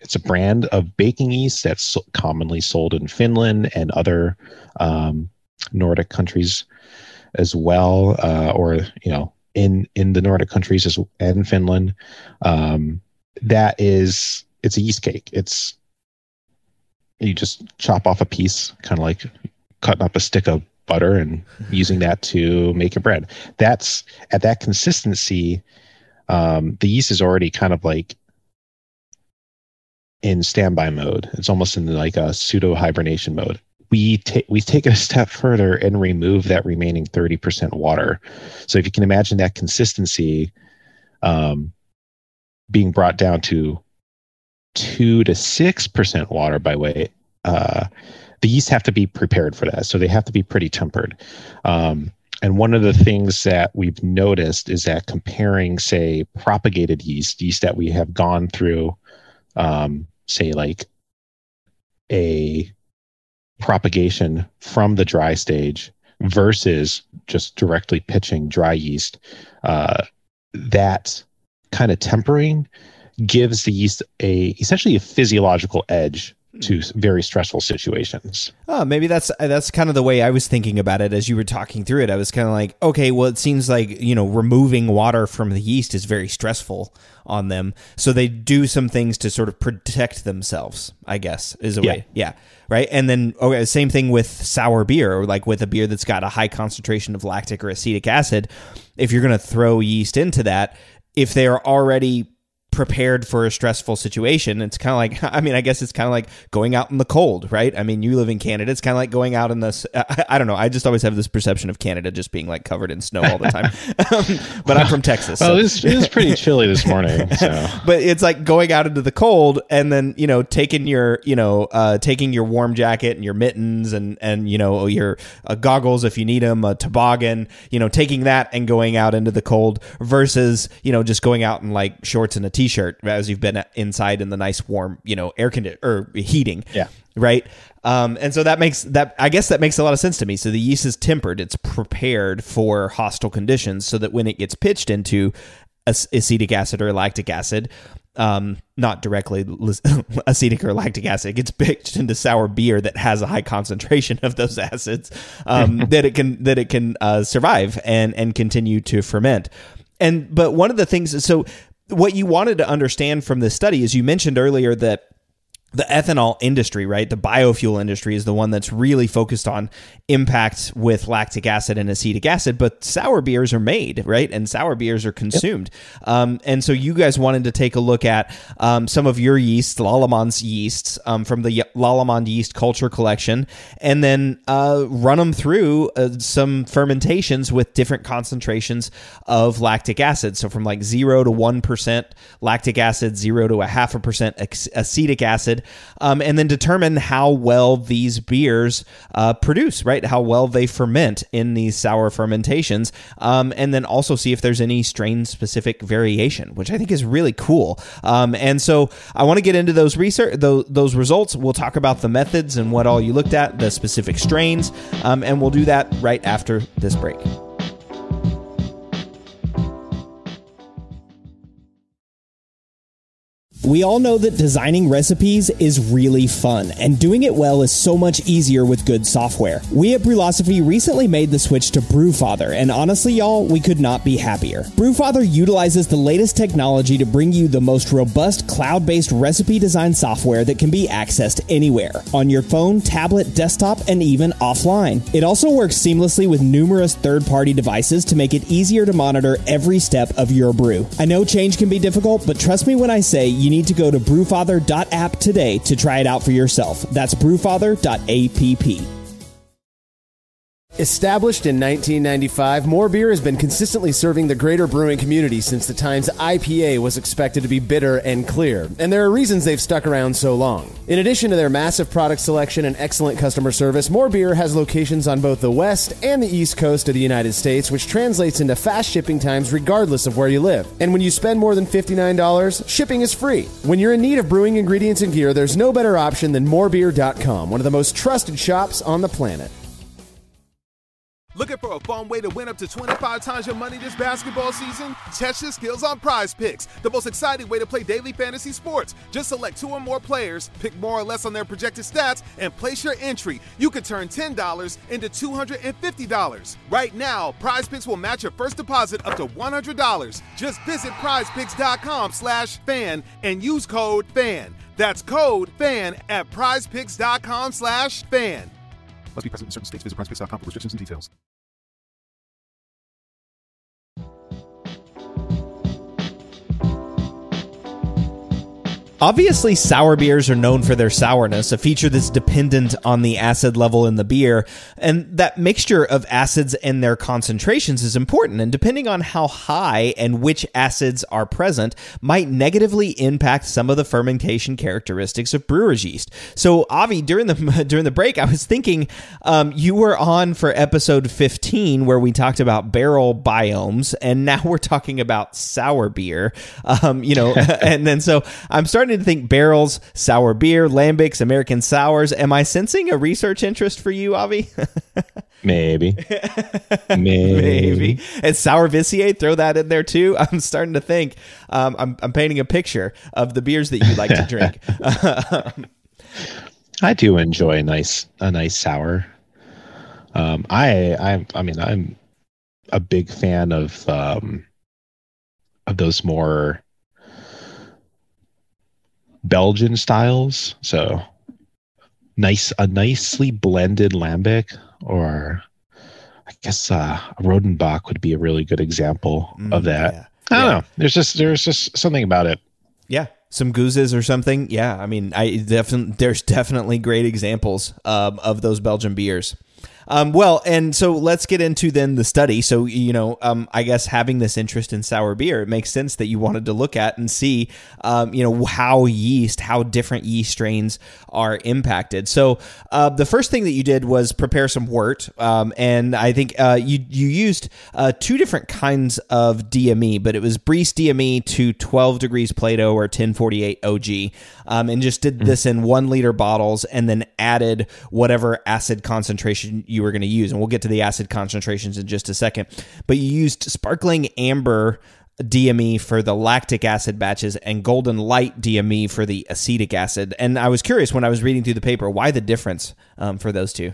it's a brand of baking yeast that's commonly sold in finland and other um, nordic countries as well uh, or you know in in the Nordic countries as and Finland. Um, that is, it's a yeast cake. It's you just chop off a piece, kind of like cutting up a stick of butter and using that to make a bread. That's at that consistency. Um, the yeast is already kind of like in standby mode. It's almost in like a pseudo hibernation mode. We take we take it a step further and remove that remaining thirty percent water. So if you can imagine that consistency um, being brought down to two to six percent water by weight, uh, the yeast have to be prepared for that. So they have to be pretty tempered. Um, and one of the things that we've noticed is that comparing, say, propagated yeast, yeast that we have gone through um, say like a propagation from the dry stage versus just directly pitching dry yeast, uh, that kind of tempering gives the yeast a essentially a physiological edge to very stressful situations. Oh, maybe that's uh, that's kind of the way I was thinking about it as you were talking through it. I was kind of like, okay, well, it seems like you know removing water from the yeast is very stressful on them, so they do some things to sort of protect themselves. I guess is a Yeah. way, yeah, right. And then okay, same thing with sour beer, or like with a beer that's got a high concentration of lactic or acetic acid. If you're going to throw yeast into that, if they are already prepared for a stressful situation. It's kind of like, I mean, I guess it's kind of like going out in the cold, right? I mean, you live in Canada. It's kind of like going out in this. I, I don't know. I just always have this perception of Canada just being like covered in snow all the time. Um, but I'm from Texas. Well, so- it was, it was pretty chilly this morning. So but it's like going out into the cold and then you know taking your you know uh, taking your warm jacket and your mittens and and you know your uh, goggles if you need them a toboggan you know taking that and going out into the cold versus you know just going out in like shorts and a t-shirt as you've been inside in the nice warm you know air condition or heating Yeah. right? Um, and so that makes that i guess that makes a lot of sense to me. So the yeast is tempered. It's prepared for hostile conditions so that when it gets pitched into acetic acid or lactic acid um, not directly acetic or lactic acid it gets pitched into sour beer that has a high concentration of those acids um, that it can that it can uh, survive and and continue to ferment. And but one of the things so what you wanted to understand from this study is you mentioned earlier that the ethanol industry, right? The biofuel industry is the one that's really focused on impact with lactic acid and acetic acid, but sour beers are made, right? And sour beers are consumed. Um, and so you guys wanted to take a look at um, some of your yeasts, Lallemand's yeasts um, from the Lalamond Yeast Culture Collection, and then uh, run them through uh, some fermentations with different concentrations of lactic acid. So from like zero to 1% lactic acid, zero to a half a percent ac- acetic acid, um, and then determine how well these beers uh, produce, right? How well they ferment in these sour fermentations, um, and then also see if there's any strain specific variation, which I think is really cool. Um, and so I want to get into those research, those, those results. We'll talk about the methods and what all you looked at, the specific strains, um, and we'll do that right after this break. We all know that designing recipes is really fun, and doing it well is so much easier with good software. We at Brülosophy recently made the switch to Brewfather, and honestly, y'all, we could not be happier. Brewfather utilizes the latest technology to bring you the most robust cloud based recipe design software that can be accessed anywhere on your phone, tablet, desktop, and even offline. It also works seamlessly with numerous third party devices to make it easier to monitor every step of your brew. I know change can be difficult, but trust me when I say you need to go to brewfather.app today to try it out for yourself. That's brewfather.app. Established in 1995, More Beer has been consistently serving the greater brewing community since the times IPA was expected to be bitter and clear, and there are reasons they've stuck around so long. In addition to their massive product selection and excellent customer service, More Beer has locations on both the west and the east coast of the United States, which translates into fast shipping times regardless of where you live. And when you spend more than $59, shipping is free. When you're in need of brewing ingredients and gear, there's no better option than morebeer.com, one of the most trusted shops on the planet. Looking for a fun way to win up to 25 times your money this basketball season? Test your skills on PrizePicks, the most exciting way to play daily fantasy sports. Just select two or more players, pick more or less on their projected stats, and place your entry. You could turn $10 into $250. Right now, PrizePicks will match your first deposit up to $100. Just visit prizepicks.com slash fan and use code FAN. That's code FAN at prizepicks.com slash fan. Must be present in certain states. Visit prizepicks.com for restrictions and details. Obviously, sour beers are known for their sourness, a feature that's dependent on the acid level in the beer. And that mixture of acids and their concentrations is important. And depending on how high and which acids are present, might negatively impact some of the fermentation characteristics of brewer's yeast. So, Avi, during the during the break, I was thinking um, you were on for episode 15 where we talked about barrel biomes, and now we're talking about sour beer. Um, you know, and then so I'm starting starting to think barrels, sour beer, lambics, American sours. Am I sensing a research interest for you, Avi? Maybe. Maybe. Maybe. And Sourvisiae, throw that in there too. I'm starting to think. Um, I'm, I'm painting a picture of the beers that you like to drink. I do enjoy a nice a nice sour. Um, I I I mean I'm a big fan of um, of those more Belgian styles. So nice a nicely blended lambic or I guess uh, a Rodenbach would be a really good example of that. yeah. I don't Yeah. know. There's just there's just something about it. Yeah, some gueuzes or something. Yeah, I mean, I definitely there's definitely great examples um, of those Belgian beers. Um, well, and so let's get into then the study. So you know, um, I guess having this interest in sour beer, it makes sense that you wanted to look at and see, um, you know, how yeast, how different yeast strains are impacted. So uh, the first thing that you did was prepare some wort, um, and I think uh, you you used uh, two different kinds of DME, but it was Briess DME to 12 degrees Plato or 1048 OG, um, and just did this in one liter bottles, and then added whatever acid concentration you were going to use, and we'll get to the acid concentrations in just a second. But you used sparkling amber. DME for the lactic acid batches and golden light DME for the acetic acid. And I was curious when I was reading through the paper why the difference um, for those two.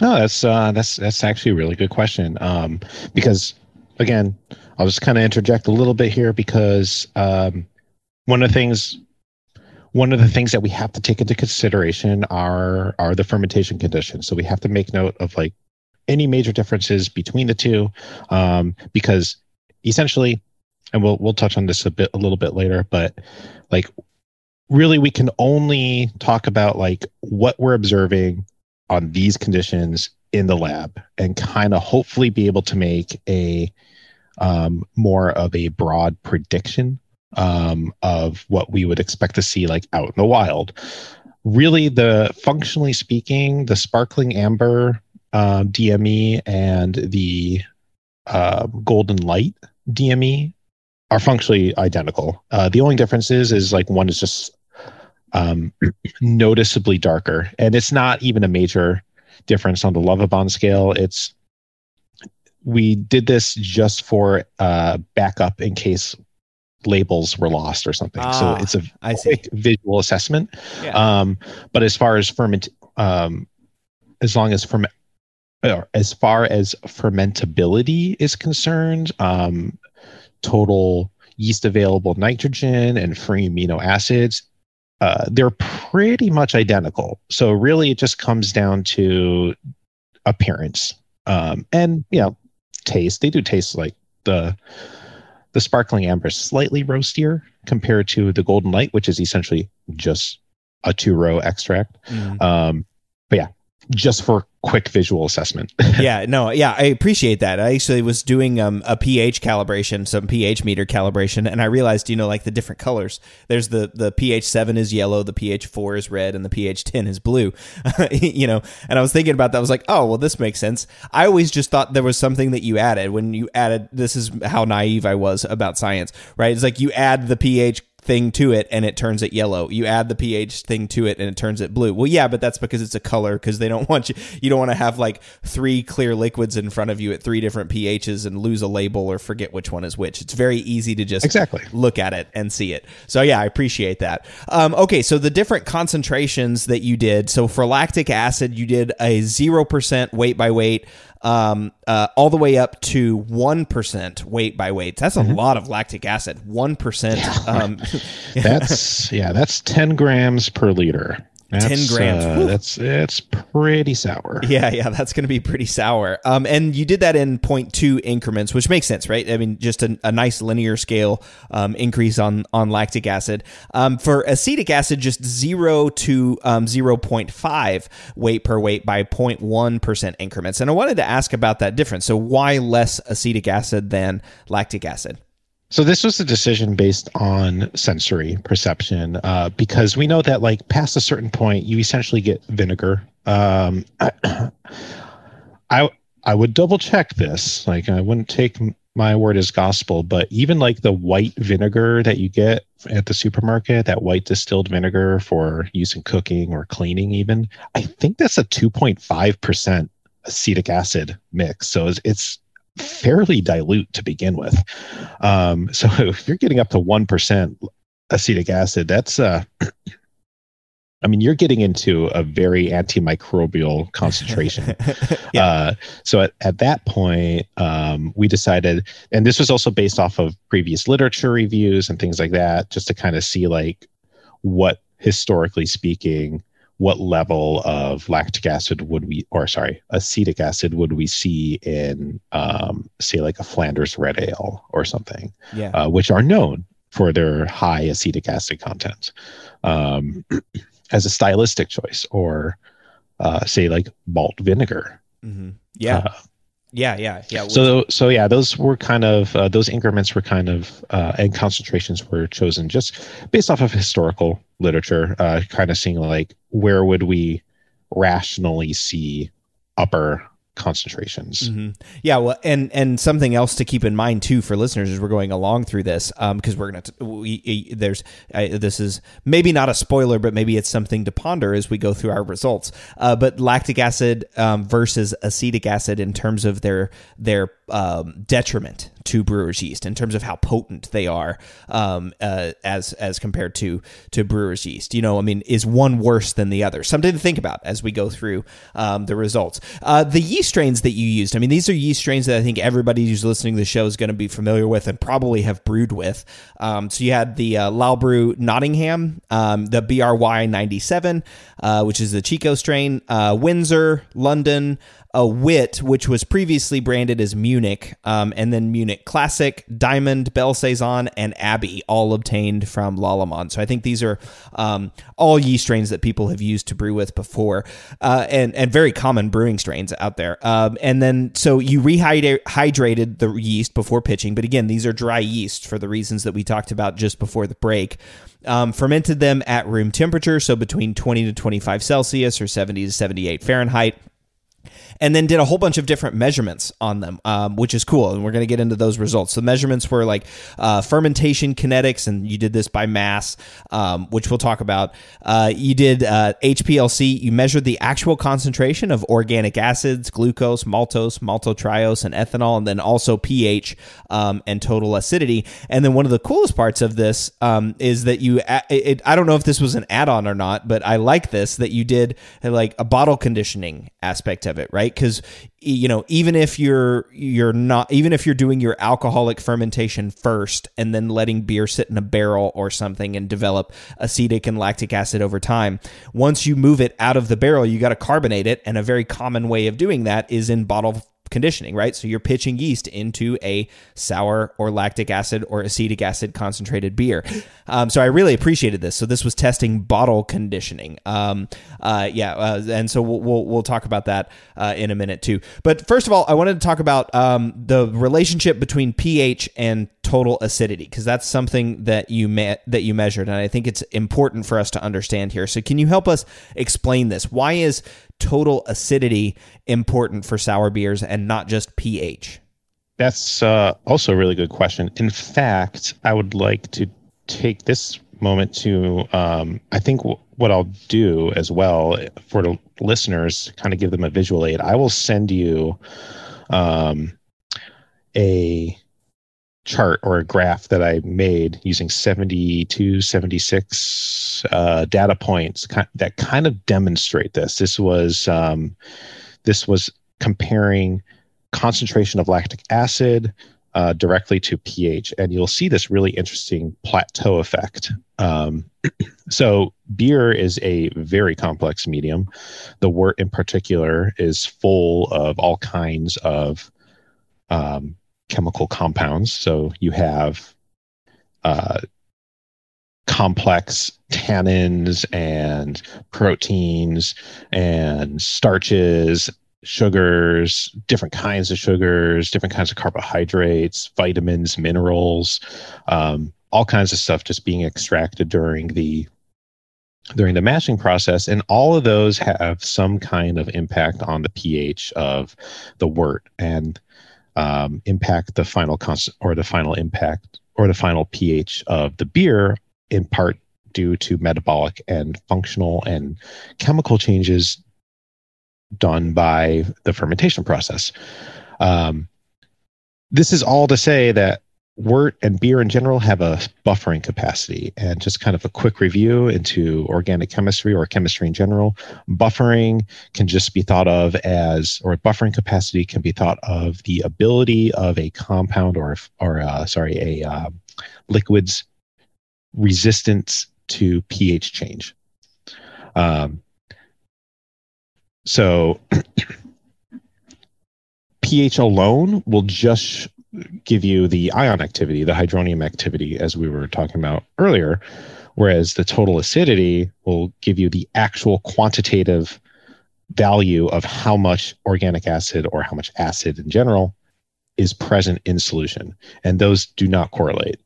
No, that's uh, that's that's actually a really good question. Um, because again, I'll just kind of interject a little bit here because um, one of the things one of the things that we have to take into consideration are are the fermentation conditions. So we have to make note of like any major differences between the two, um, because essentially, and we'll we'll touch on this a bit a little bit later, but like really we can only talk about like what we're observing on these conditions in the lab and kind of hopefully be able to make a um, more of a broad prediction um, of what we would expect to see like out in the wild. Really, the functionally speaking, the sparkling amber uh, DME and the uh, golden light DME are functionally identical. Uh, the only difference is, is like one is just um, noticeably darker, and it's not even a major difference on the Lovibond scale. It's we did this just for uh, backup in case labels were lost or something. Ah, so it's a I see. quick visual assessment. Yeah. Um, but as far as ferment, um, as long as ferment, as far as fermentability is concerned, um, total yeast available nitrogen and free amino acids, uh, they're pretty much identical. So really, it just comes down to appearance um, and you know taste. They do taste like the the sparkling amber is slightly roastier compared to the golden light, which is essentially just a two row extract. Mhm. Um, just for quick visual assessment. yeah, no, yeah, I appreciate that. I actually was doing um, a pH calibration, some pH meter calibration, and I realized, you know, like the different colors. There's the the pH seven is yellow, the pH four is red, and the pH ten is blue. you know, and I was thinking about that. I was like, oh, well, this makes sense. I always just thought there was something that you added when you added. This is how naive I was about science, right? It's like you add the pH thing to it and it turns it yellow. You add the pH thing to it and it turns it blue. Well, yeah, but that's because it's a color because they don't want you you don't want to have like three clear liquids in front of you at three different pHs and lose a label or forget which one is which. It's very easy to just Exactly. look at it and see it. So yeah, I appreciate that. Um, okay, so the different concentrations that you did. So for lactic acid, you did a zero percent weight by weight. Um, uh, all the way up to one percent weight by weight. That's a lot of lactic acid. One percent. Um, that's yeah, that's ten grams per liter. That's, grams. Uh, that's it's pretty sour. Yeah, yeah, that's going to be pretty sour. Um, and you did that in 0.2 increments, which makes sense, right? I mean, just a, a nice linear scale um, increase on on lactic acid. Um, for acetic acid, just zero to um, 0.5 weight per weight by 0.1 percent increments. And I wanted to ask about that difference. So, why less acetic acid than lactic acid? So this was a decision based on sensory perception, uh, because we know that like past a certain point, you essentially get vinegar. Um, I I would double check this. Like I wouldn't take my word as gospel, but even like the white vinegar that you get at the supermarket, that white distilled vinegar for use in cooking or cleaning, even, I think that's a 2.5% acetic acid mix. So it's, it's fairly dilute to begin with. Um, so if you're getting up to 1% acetic acid, that's uh, I mean, you're getting into a very antimicrobial concentration. yeah. uh, so at, at that point, um, we decided, and this was also based off of previous literature reviews and things like that, just to kind of see like what historically speaking, what level of lactic acid would we, or sorry, acetic acid would we see in, um, say, like a Flanders red ale or something, yeah. uh, which are known for their high acetic acid content. Um, as a stylistic choice or uh, say like malt vinegar. Mm-hmm. Yeah. Uh, yeah, yeah, yeah. So, so yeah, those were kind of uh, those increments were kind of uh, and concentrations were chosen just based off of historical literature, uh, kind of seeing like where would we rationally see upper concentrations. Mm-hmm. Yeah, well, and and something else to keep in mind too for listeners as we're going along through this, because um, we're gonna we, there's uh, this is maybe not a spoiler, but maybe it's something to ponder as we go through our results. Uh, but lactic acid um, versus acetic acid in terms of their their um, detriment to brewer's yeast in terms of how potent they are um, uh, as as compared to to brewer's yeast. You know, I mean, is one worse than the other? Something to think about as we go through um, the results. Uh, the yeast strains that you used, I mean, these are yeast strains that I think everybody who's listening to the show is going to be familiar with and probably have brewed with. Um, so you had the uh, Lalbrew Nottingham, um, the BRY 97, uh, which is the Chico strain, uh, Windsor, London a wit, which was previously branded as Munich, um, and then Munich Classic, Diamond, Belle Saison, and Abbey, all obtained from Lallemand. So I think these are um, all yeast strains that people have used to brew with before, uh, and and very common brewing strains out there. Um, and then so you rehydrated the yeast before pitching, but again, these are dry yeast for the reasons that we talked about just before the break. Um, fermented them at room temperature, so between 20 to 25 Celsius or 70 to 78 Fahrenheit and then did a whole bunch of different measurements on them, um, which is cool. And we're going to get into those results. The measurements were like uh, fermentation kinetics, and you did this by mass, um, which we'll talk about. Uh, you did uh, HPLC. You measured the actual concentration of organic acids, glucose, maltose, maltotriose, and ethanol, and then also pH um, and total acidity. And then one of the coolest parts of this um, is that you. It, I don't know if this was an add-on or not, but I like this that you did like a bottle conditioning aspect of it, right? right? Because you know, even if you're you're not even if you're doing your alcoholic fermentation first and then letting beer sit in a barrel or something and develop acetic and lactic acid over time, once you move it out of the barrel, you got to carbonate it, and a very common way of doing that is in bottle conditioning, right? So you're pitching yeast into a sour or lactic acid or acetic acid concentrated beer. Um, so I really appreciated this. So this was testing bottle conditioning. Um, uh, yeah, uh, and so we'll, we'll, we'll talk about that uh, in a minute too. But first of all, I wanted to talk about um, the relationship between pH and total acidity because that's something that you that you measured, and I think it's important for us to understand here. So can you help us explain this? Why is total acidity important for sour beers and not just pH? That's uh, also a really good question. In fact, I would like to take this moment to, um, I think what I'll do as well for the listeners, kind of give them a visual aid. I will send you um, a chart or a graph that I made using 72, 76 uh, data points that kind of demonstrate this. This was um, this was comparing concentration of lactic acid uh, directly to pH, and you'll see this really interesting plateau effect. Um, so beer is a very complex medium. The wort in particular is full of all kinds of um, chemical compounds. So you have uh, complex tannins and proteins and starches, sugars, different kinds of sugars, different kinds of carbohydrates, vitamins, minerals, um, all kinds of stuff just being extracted during the during the mashing process and all of those have some kind of impact on the ph of the wort and um, impact the final constant or the final impact or the final pH of the beer in part due to metabolic and functional and chemical changes done by the fermentation process. Um, this is all to say that wort and beer in general have a buffering capacity. And just kind of a quick review into organic chemistry or chemistry in general, buffering can just be thought of as, or buffering capacity can be thought of the ability of a compound or, or uh, sorry, a uh, liquid's resistance to pH change. Um, so pH alone will just give you the ion activity, the hydronium activity, as we were talking about earlier, whereas the total acidity will give you the actual quantitative value of how much organic acid or how much acid in general is present in solution. And those do not correlate.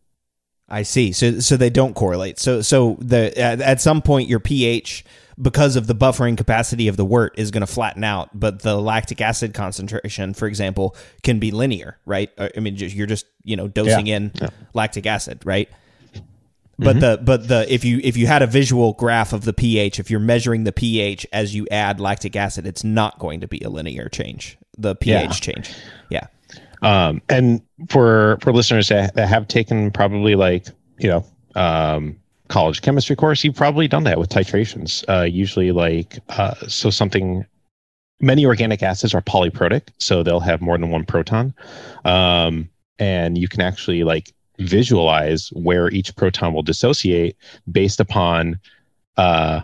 I see. So so they don't correlate. So so the at, at some point your pH because of the buffering capacity of the wort is going to flatten out, but the lactic acid concentration, for example, can be linear, right? Uh, I mean, you're just you know dosing yeah. in yeah. lactic acid, right? But mm-hmm. the but the if you if you had a visual graph of the pH, if you're measuring the pH as you add lactic acid, it's not going to be a linear change. The pH yeah. change, yeah. Um, and for for listeners that, that have taken probably like you know um, college chemistry course, you've probably done that with titrations. Uh, usually, like uh, so something. Many organic acids are polyprotic, so they'll have more than one proton, um, and you can actually like visualize where each proton will dissociate based upon uh,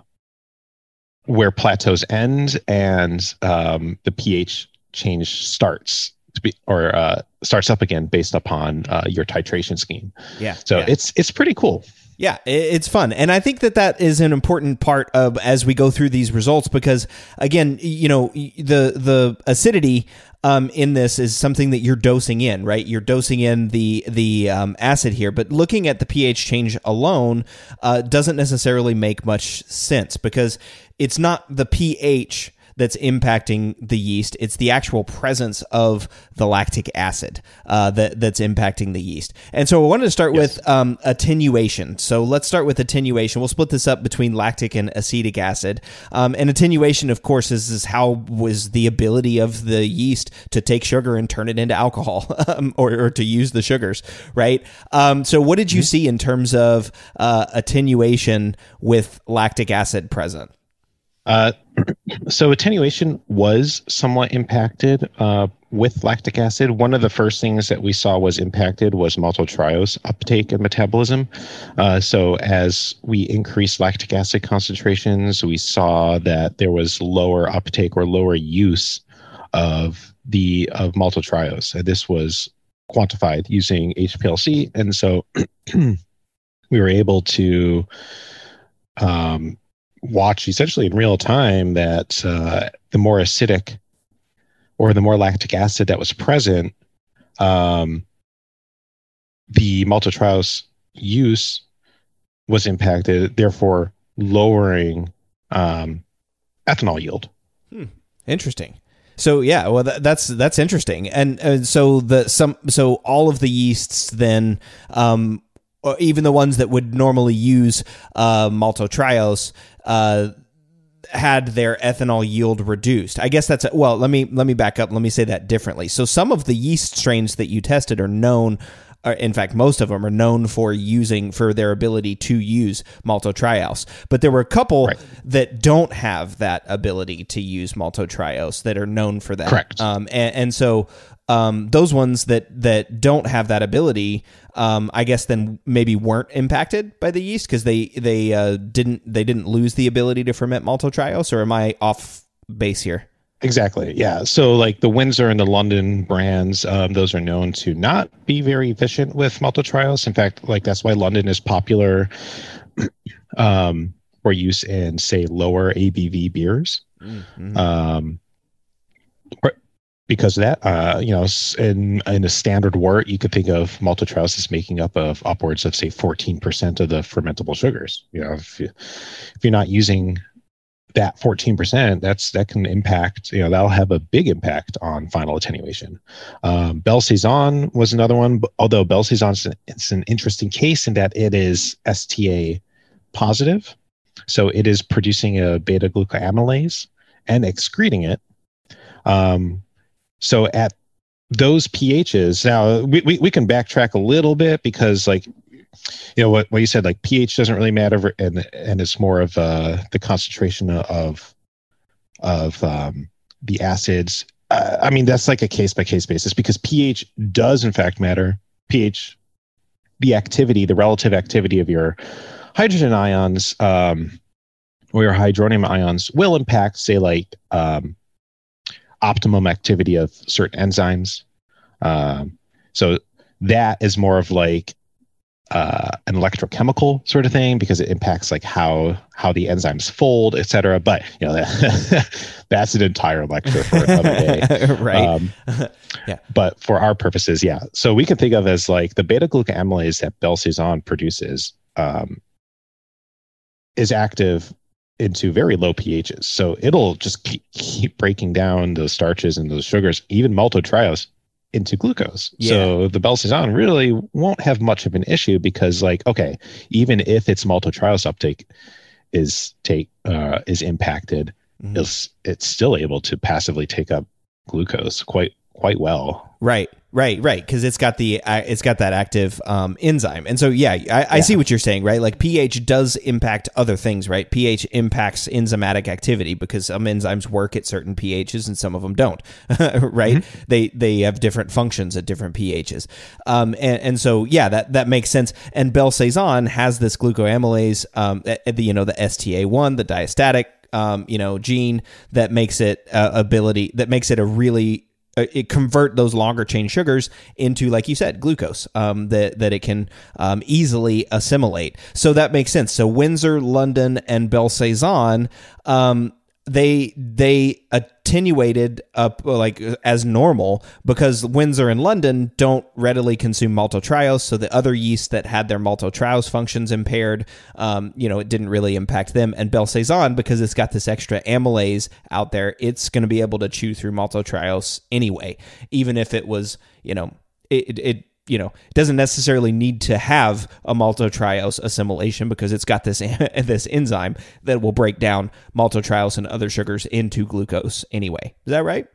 where plateaus end and um, the pH change starts to be or uh, starts up again based upon uh, your titration scheme. Yeah. So yeah. it's it's pretty cool. Yeah, it's fun. And I think that that is an important part of as we go through these results because again, you know, the the acidity um, in this is something that you're dosing in, right? You're dosing in the the um, acid here, but looking at the pH change alone uh, doesn't necessarily make much sense because it's not the pH that's impacting the yeast. It's the actual presence of the lactic acid uh, that that's impacting the yeast. And so I wanted to start yes. with um, attenuation. So let's start with attenuation. We'll split this up between lactic and acetic acid. Um, and attenuation, of course, is, is how was the ability of the yeast to take sugar and turn it into alcohol um, or, or, to use the sugars, right? Um, so what did you mm-hmm. see in terms of uh, attenuation with lactic acid present? Uh, so attenuation was somewhat impacted uh, with lactic acid. One of the first things that we saw was impacted was maltotriose uptake and metabolism. Uh, so as we increased lactic acid concentrations, we saw that there was lower uptake or lower use of the of maltotriose. And this was quantified using HPLC, and so we were able to um, watch essentially in real time that uh, the more acidic or the more lactic acid that was present, um, the maltotriose use was impacted, therefore lowering um, ethanol yield. Hmm. Interesting. So yeah, well that, that's that's interesting, and, and so the some so all of the yeasts then um, even the ones that would normally use uh, maltotriose uh, had their ethanol yield reduced. I guess that's a, well. Let me let me back up. Let me say that differently. So some of the yeast strains that you tested are known. Or in fact, most of them are known for using for their ability to use maltotriose. But there were a couple right. that don't have that ability to use maltotriose that are known for that. Correct. Um, and, and so um, those ones that that don't have that ability, um, I guess then maybe weren't impacted by the yeast because they they uh, didn't they didn't lose the ability to ferment maltotriose, or am I off base here? Exactly. Yeah. So like the Windsor and the London brands, um, those are known to not be very efficient with maltotriose. In fact, like that's why London is popular um, for use in say lower ABV beers. Mm-hmm. Um, because of that. Uh, you know, in in a standard wort, you could think of maltotriose as making up of upwards of say 14% of the fermentable sugars. You know, if you, if you're not using that 14% that's that can impact you know that'll have a big impact on final attenuation. Um, Belle Saison was another one although Belle Saison is an, it's an interesting case in that it is sta positive so it is producing a beta glucoamylase and excreting it. Um, so at those pHs now we, we, we can backtrack a little bit because like you know what, what you said like pH doesn't really matter and and it's more of uh, the concentration of of um, the acids uh, I mean that's like a case by case basis because pH does in fact matter pH the activity the relative activity of your hydrogen ions um, or your hydronium ions will impact say like um, optimum activity of certain enzymes. Um, so that is more of like uh, an electrochemical sort of thing because it impacts like how how the enzymes fold, et cetera. But you know that, that's an entire lecture for another day, right? Um, yeah. But for our purposes, yeah. So we can think of as like the beta glucoamylase that Belle Saison produces um, is active into very low pHs. So it'll just keep, keep breaking down those starches and those sugars, even maltotriose, into glucose. Yeah. So the Belle Saison really won't have much of an issue because, like, okay, even if its maltotriose uptake is take uh, is impacted, Mhm. it's it's still able to passively take up glucose quite quite well. Right, right, right. Because it's got the uh, it's got that active um, enzyme, and so yeah, I, I see what you're saying, right? Like pH does impact other things, right? pH impacts enzymatic activity because some enzymes work at certain pHs and some of them don't, right? They they have different functions at different pHs, um, and, and so yeah, that that makes sense. And Belle Saison has this glucoamylase, um, the you know the STA one, the diastatic. Um, you know, gene that makes it uh, ability that makes it a really uh, it convert those longer chain sugars into, like you said, glucose um, that that it can um, easily assimilate. So that makes sense. So Windsor, London, and Belle Saison, um, they they attenuated up like as normal because Windsor and London don't readily consume maltotriose. So the other yeast that had their maltotriose functions impaired, um, you know, it didn't really impact them. And Belle Saison, because it's got this extra amylase out there, it's going to be able to chew through maltotriose anyway, even if it was, you know, it, it you know, it doesn't necessarily need to have a maltotriose assimilation because it's got this this enzyme that will break down maltotriose and other sugars into glucose anyway. Is that right?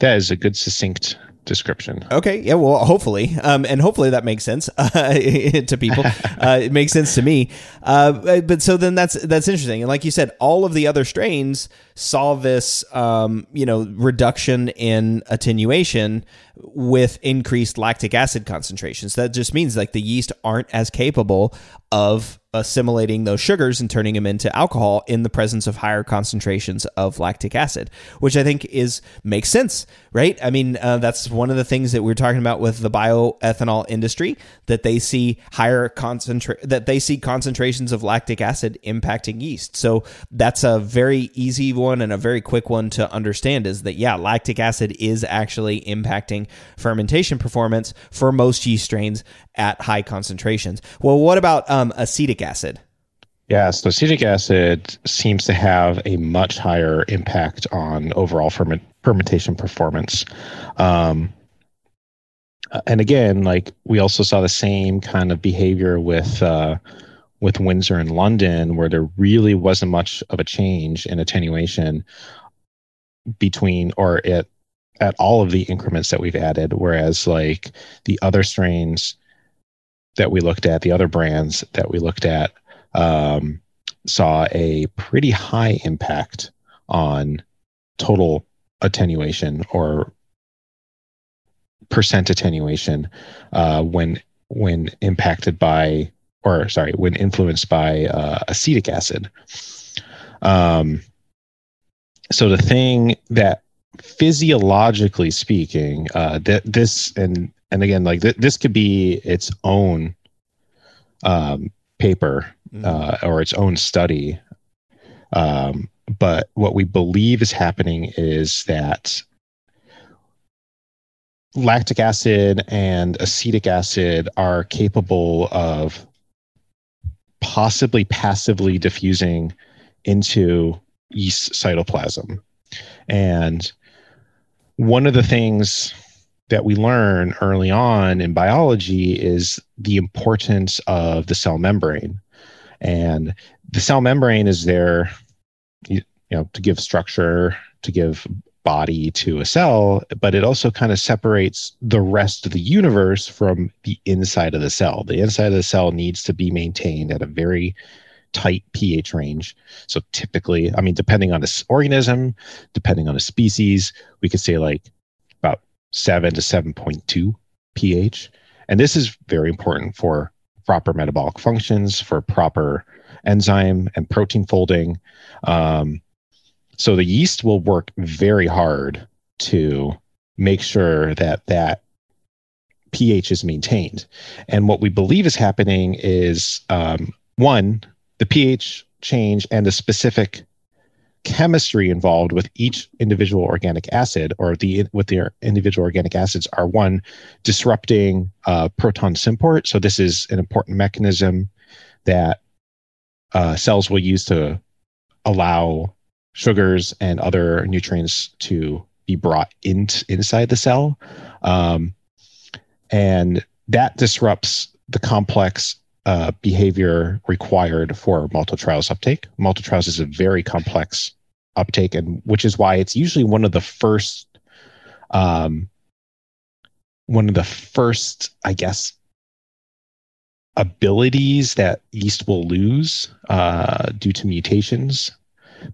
That is a good succinct description. Okay, yeah, well, hopefully, um, and hopefully that makes sense uh, to people. Uh, it makes sense to me. Uh, but so then that's that's interesting, and like you said, all of the other strains saw this, um, you know, reduction in attenuation with increased lactic acid concentrations. That just means like the yeast aren't as capable of assimilating those sugars and turning them into alcohol in the presence of higher concentrations of lactic acid, which I think is makes sense, right? I mean, uh, that's one of the things that we're talking about with the bioethanol industry that they see higher concentrate that they see concentrations of lactic acid impacting yeast. So that's a very easy one and a very quick one to understand is that yeah, lactic acid is actually impacting fermentation performance for most yeast strains at high concentrations. Well, what about um, acetic acid? Yeah, so acetic acid seems to have a much higher impact on overall ferment, fermentation performance. Um, and again, like we also saw the same kind of behavior with uh, with Windsor and London, where there really wasn't much of a change in attenuation between or at at all of the increments that we've added. Whereas like the other strains that we looked at, the other brands that we looked at, um, saw a pretty high impact on total attenuation or percent attenuation uh, when when impacted by or sorry when influenced by uh, acetic acid. Um, so the thing that physiologically speaking, uh, that this and and again like th- this could be its own um, paper uh, or its own study. Um, but what we believe is happening is that lactic acid and acetic acid are capable of possibly passively diffusing into yeast cytoplasm. And one of the things that we learn early on in biology is the importance of the cell membrane. And the cell membrane is there you, know to give structure, to give body to a cell, but it also kind of separates the rest of the universe from the inside of the cell. The inside of the cell needs to be maintained at a very tight pH range. So typically, I mean, depending on this organism, depending on the species, we could say like about seven to 7.2 pH. And this is very important for proper metabolic functions, for proper enzyme and protein folding. Um, so the yeast will work very hard to make sure that that pH is maintained. And what we believe is happening is um, one, the pH change and the specific chemistry involved with each individual organic acid or the with their individual organic acids are one disrupting uh, proton symport so this is an important mechanism that uh, cells will use to allow sugars and other nutrients to be brought in, inside the cell. Um, and that disrupts the complex uh, behavior required for maltotriose uptake. Maltotriose is a very complex uptake, and which is why it's usually one of the first, um, one of the first, I guess, abilities that yeast will lose uh, due to mutations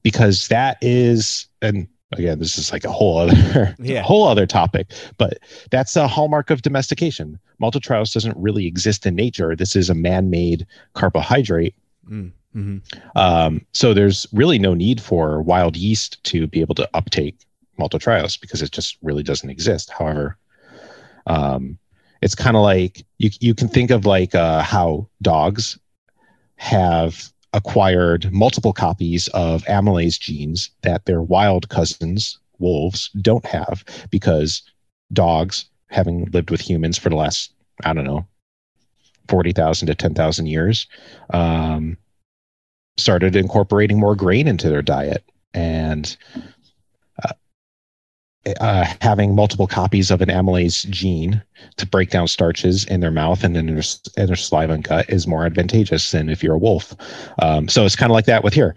because that is and again this is like a whole other yeah. whole other topic but that's a hallmark of domestication maltotriose doesn't really exist in nature this is a man-made carbohydrate mm, mm-hmm. um, so there's really no need for wild yeast to be able to uptake maltotriose because it just really doesn't exist however um, it's kind of like you, you can think of like uh, how dogs have acquired multiple copies of amylase genes that their wild cousins, wolves, don't have because dogs, having lived with humans for the last, I don't know, 40,000 to 10,000 years, um, started incorporating more grain into their diet. And uh, having multiple copies of an amylase gene to break down starches in their mouth and in their, in their saliva and gut is more advantageous than if you're a wolf. Um, so it's kind of like that with here.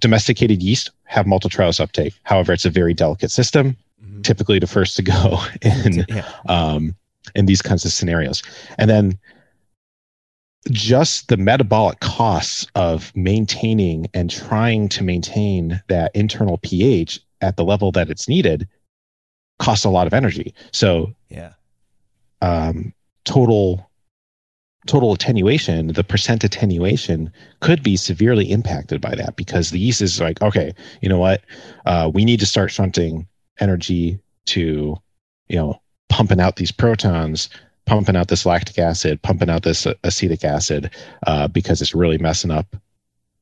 Domesticated yeast have multiple maltotriose uptake. However, it's a very delicate system, mm-hmm. typically the first to go in yeah. um, in these kinds of scenarios. And then just the metabolic costs of maintaining and trying to maintain that internal pH at the level that it's needed costs a lot of energy. So yeah, um, total total attenuation, the percent attenuation could be severely impacted by that because the yeast is like, okay, you know what, uh, we need to start shunting energy to, you know, pumping out these protons, pumping out this lactic acid, pumping out this acetic acid, uh, because it's really messing up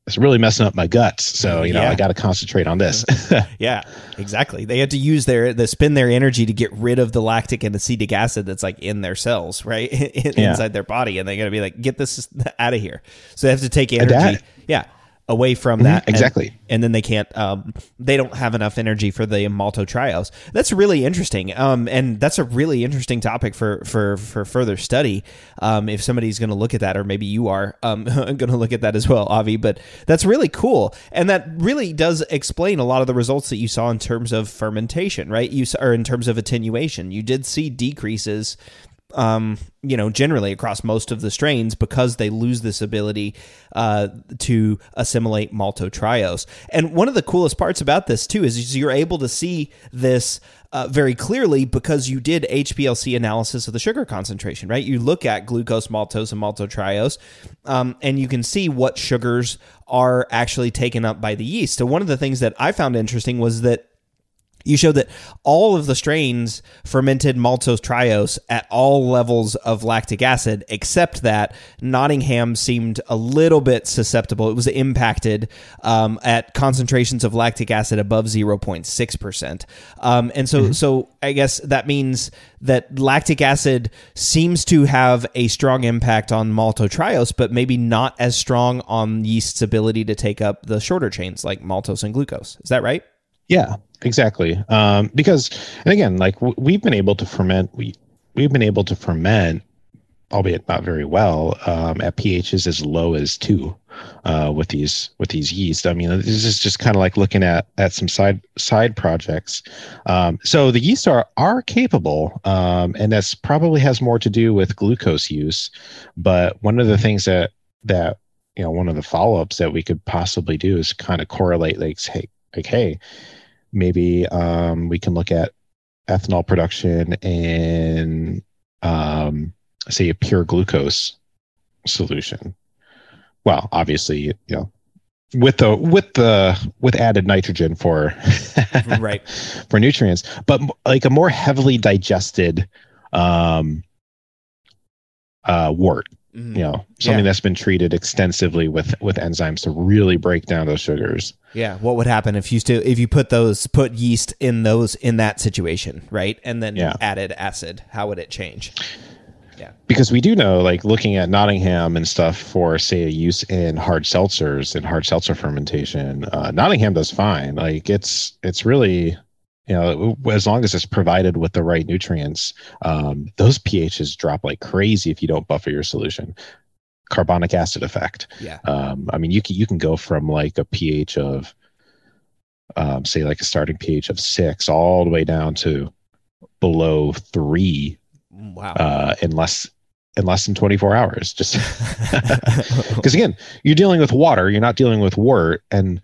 it's really messing up my guts. So, you know, yeah. I got to concentrate on this. yeah, exactly. They had to use their, the spend their energy to get rid of the lactic and acetic acid that's like in their cells, right? in, yeah. Inside their body. And they got to be like, get this out of here. So they have to take energy. Yeah away from mm-hmm, that exactly. and, and, then they can't um, they don't have enough energy for the malto maltotriose that's really interesting. Um, and that's a really interesting topic for for for further study. Um, if somebody's going to look at that or maybe you are um, going to look at that as well avi but that's really cool. And that really does explain a lot of the results that you saw in terms of fermentation right? You or in terms of attenuation. You did see decreases um, you know, generally across most of the strains because they lose this ability uh, to assimilate maltotriose. And one of the coolest parts about this too is you're able to see this uh, very clearly because you did HPLC analysis of the sugar concentration, right? You look at glucose, maltose, and maltotriose, um, and you can see what sugars are actually taken up by the yeast. So one of the things that I found interesting was that you showed that all of the strains fermented maltotriose at all levels of lactic acid, except that Nottingham seemed a little bit susceptible. It was impacted um, at concentrations of lactic acid above 0.6%. Um, and so, so I guess that means that lactic acid seems to have a strong impact on maltotriose, but maybe not as strong on yeast's ability to take up the shorter chains like maltose and glucose. Is that right? Yeah, exactly. Um, because, and again, like w- we've been able to ferment, we we've been able to ferment, albeit not very well, um, at pHs as low as two uh, with these with these yeast. I mean, this is just kind of like looking at at some side side projects. Um, so the yeast are are capable, um, and that's probably has more to do with glucose use. But one of the things that that you know, one of the follow ups that we could possibly do is kind of correlate, like, hey, like, hey, maybe um, we can look at ethanol production in, um, say, a pure glucose solution. Well, obviously, you know, with the with the with added nitrogen for right for nutrients, but like a more heavily digested um, uh, wort Mhm. you know something Yeah. that's been treated extensively with with enzymes to really break down those sugars Yeah, what would happen if you still if you put those put yeast in those in that situation, right? And then Yeah. added acid, how would it change? Yeah. Because we do know like looking at nottingham and stuff for say a use in hard seltzers and hard seltzer fermentation uh, nottingham does fine like it's it's really you know as long as it's provided with the right nutrients um, those phs drop like crazy if you don't buffer your solution carbonic acid effect Yeah. um, I mean, you can you can go from like a pH of, um, say, like a starting pH of six, all the way down to below three Wow. uh, in less in less than twenty four hours. Just because again, you're dealing with water, you're not dealing with wort, and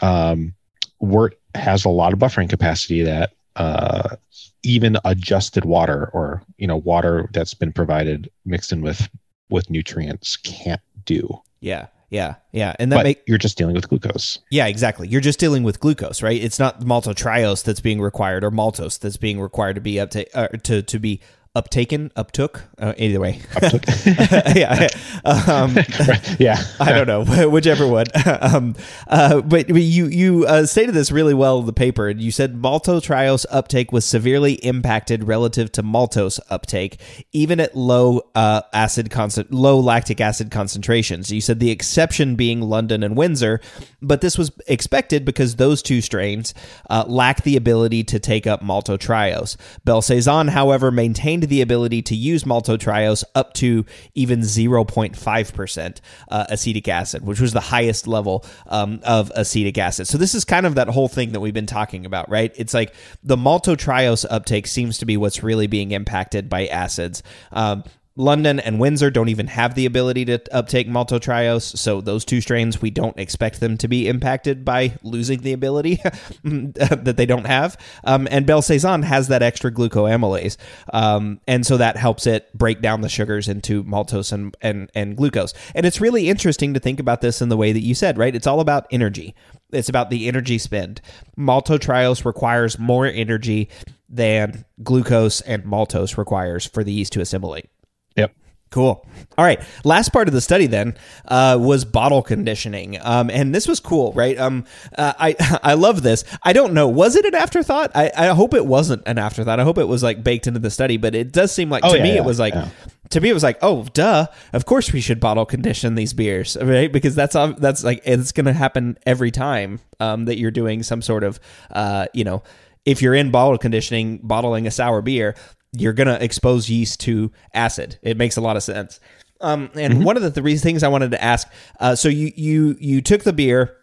um, wort has a lot of buffering capacity that uh, even adjusted water or you know water that's been provided mixed in with with nutrients can't do. yeah. Yeah. Yeah. And that but make you're just dealing with glucose. Yeah, exactly. You're just dealing with glucose, right? It's not maltotriose that's being required or maltose that's being required to be upta- uh, to to be uptaken, uptook. Uh, either way. yeah. Um, yeah. I don't know, whichever one. um, uh, but but you you uh, stated this really well in the paper, and you said maltotriose uptake was severely impacted relative to maltose uptake, even at low uh, acid concent- low lactic acid concentrations. You said the exception being London and Windsor, but this was expected because those two strains uh, lack the ability to take up maltotriose. Belle Saison, however, maintained the ability to use maltotriose up to even 0.5% uh, acetic acid, which was the highest level um, of acetic acid. So this is kind of that whole thing that we've been talking about, right? It's like the maltotriose uptake seems to be what's really being impacted by acids. Um, London and Windsor don't even have the ability to uptake maltotriose, so those two strains we don't expect them to be impacted by losing the ability that they don't have. Um, and Belle Saison has that extra glucoamylase, um, and so that helps it break down the sugars into maltose and, and and glucose. And it's really interesting to think about this in the way that you said, right? It's all about energy. It's about the energy spend. Maltotriose requires more energy than glucose and maltose requires for the yeast to assimilate. Yep. Cool. All right. Last part of the study then uh, was bottle conditioning, um, and this was cool, right? Um, uh, I I love this. I don't know. Was it an afterthought? I, I hope it wasn't an afterthought. I hope it was like baked into the study. But it does seem like Oh, to yeah, me yeah, it was like yeah. to me it was like oh duh of course we should bottle condition these beers right because that's that's like it's going to happen every time um, that you're doing some sort of uh, you know if you're in bottle conditioning bottling a sour beer you're going to expose yeast to acid. It makes a lot of sense. Um, and one of the three things I wanted to ask uh, so you you you took the beer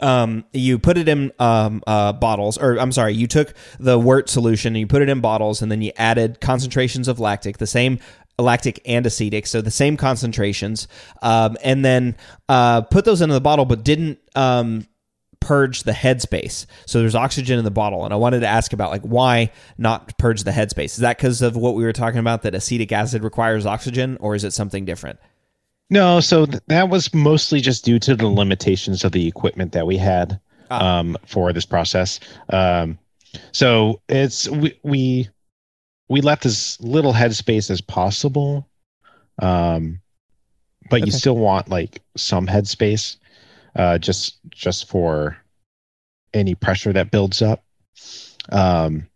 um, you put it in um, uh, bottles, or I'm sorry, you took the wort solution and you put it in bottles, and then you added concentrations of lactic, the same lactic and acetic, so the same concentrations, um, and then uh, put those into the bottle, but didn't um, purge the headspace. So there's oxygen in the bottle, and I wanted to ask about like why not purge the headspace? Is that because of what we were talking about that acetic acid requires oxygen, or is it something different? No, so th- that was mostly just due to the limitations of the equipment that we had um, for this process. Um, So it's we we we left as little headspace as possible, um, but you still want like some headspace, uh, just just for any pressure that builds up. Um,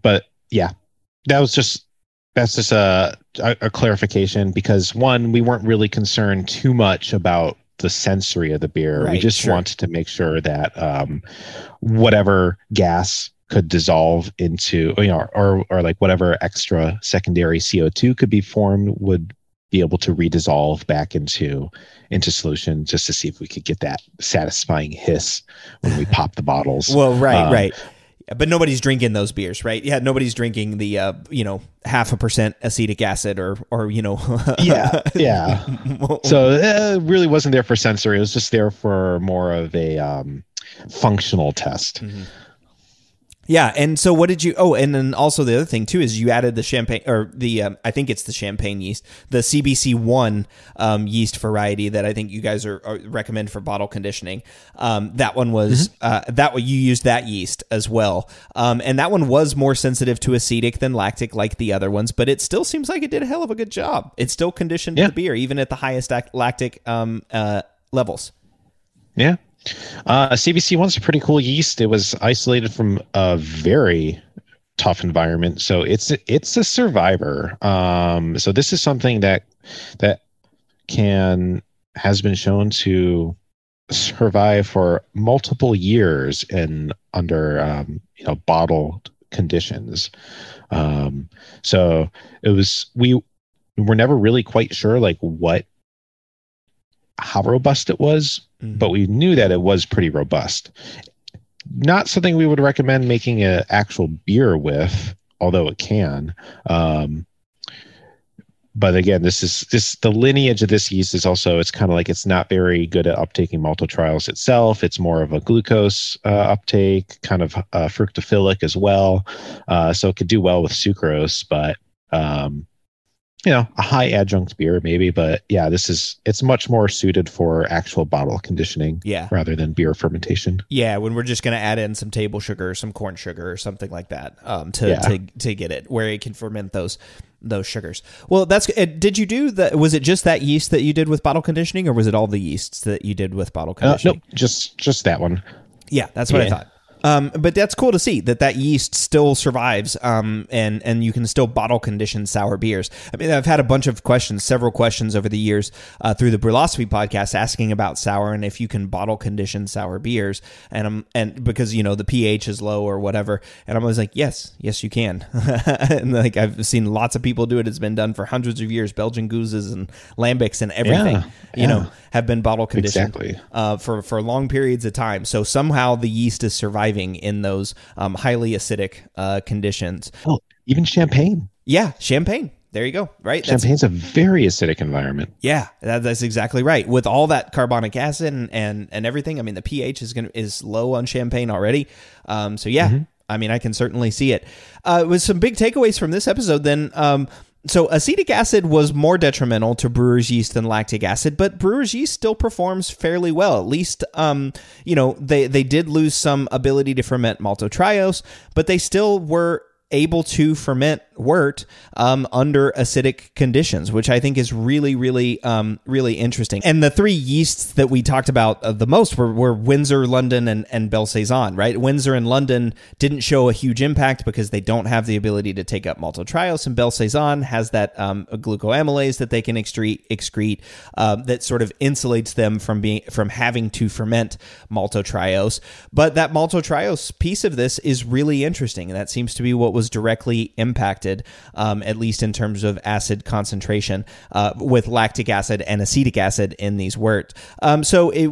but yeah, that was just that's just a, a a clarification because one, we weren't really concerned too much about the sensory of the beer. we just sure. wanted to make sure that um, whatever gas could dissolve into, you know, or or like whatever extra secondary CO two could be formed would be able to redissolve back into into solution just to see if we could get that satisfying hiss when we pop the bottles. Well, right, Um, right. But nobody's drinking those beers, right? Yeah, nobody's drinking the uh, you know half a percent acetic acid or or you know yeah, yeah. So uh, it really wasn't there for sensory. It was just there for more of a um, functional test. Yeah, and so what did you? Oh, and then also the other thing too is you added the champagne or the um, I think it's the champagne yeast, the CBC one um, yeast variety that I think you guys are, are recommend for bottle conditioning. Um, that one was uh, that one you used that yeast as well, um, and that one was more sensitive to acetic than lactic like the other ones, but it still seems like it did a hell of a good job. It still conditioned Yeah. the beer even at the highest lactic um, uh, levels. Yeah. Uh, CBC one's a pretty cool yeast. It was isolated from a very tough environment, so it's it's a survivor. Um, so this is something that that can has been shown to survive for multiple years in under um, you know bottled conditions. Um, so it was we were never really quite sure like what how robust it was but we knew that it was pretty robust. Not something we would recommend making an actual beer with, although it can. Um, but again, this is this the lineage of this yeast is also it's kind of like it's not very good at uptaking maltotriose itself. It's more of a glucose uh, uptake, kind of uh, fructophilic as well. Uh, so it could do well with sucrose, but um, you know, a high adjunct beer maybe. But yeah, this is it's much more suited for actual bottle conditioning Yeah. rather than beer fermentation. Yeah, when we're just going to add in some table sugar or some corn sugar or something like that um, to, Yeah. to to get it where it can ferment those those sugars. Well, that's uh, did you do that? Was it just that yeast that you did with bottle conditioning, or was it all the yeasts that you did with bottle Uh, conditioning? nope, just just that one. Yeah, that's what I thought. Um, but that's cool to see that that yeast still survives, um, and and you can still bottle condition sour beers. I mean, I've had a bunch of questions, several questions over the years uh, through the Brulosophy podcast, asking about sour and if you can bottle condition sour beers, and um, and because you know the pH is low or whatever, and I'm always like, yes, yes, you can. and like I've seen lots of people do it. It's been done for hundreds of years. Belgian gueuzes and lambics and everything, Yeah, you yeah. know, have been bottle conditioned Exactly. uh, for for long periods of time. So somehow the yeast is surviving in those um, highly acidic uh, conditions. Oh, even champagne. Yeah, champagne. There you go. Right. That's, Champagne's a very acidic environment. yeah, that, that's exactly right. With all that carbonic acid and and, and everything, I mean the pH is going is low on champagne already. Um, so yeah, I mean I can certainly see it. Uh, with some big takeaways from this episode, then. Um, so acetic acid was more detrimental to brewer's yeast than lactic acid, but brewer's yeast still performs fairly well. At least, um, you know, they they did lose some ability to ferment maltotriose, but they still were able to ferment wort um, under acidic conditions, which I think is really, really, um, really interesting. And the three yeasts that we talked about uh, the most were, were Windsor, London, and, and Belle Saison, right? Windsor and London didn't show a huge impact because they don't have the ability to take up maltotriose, and Belle Saison has that um, glucoamylase that they can excrete, excrete um, that sort of insulates them from being from having to ferment maltotriose. But that maltotriose piece of this is really interesting, and that seems to be what was directly impacted, um, at least in terms of acid concentration, uh, with lactic acid and acetic acid in these wort. Um, so, it,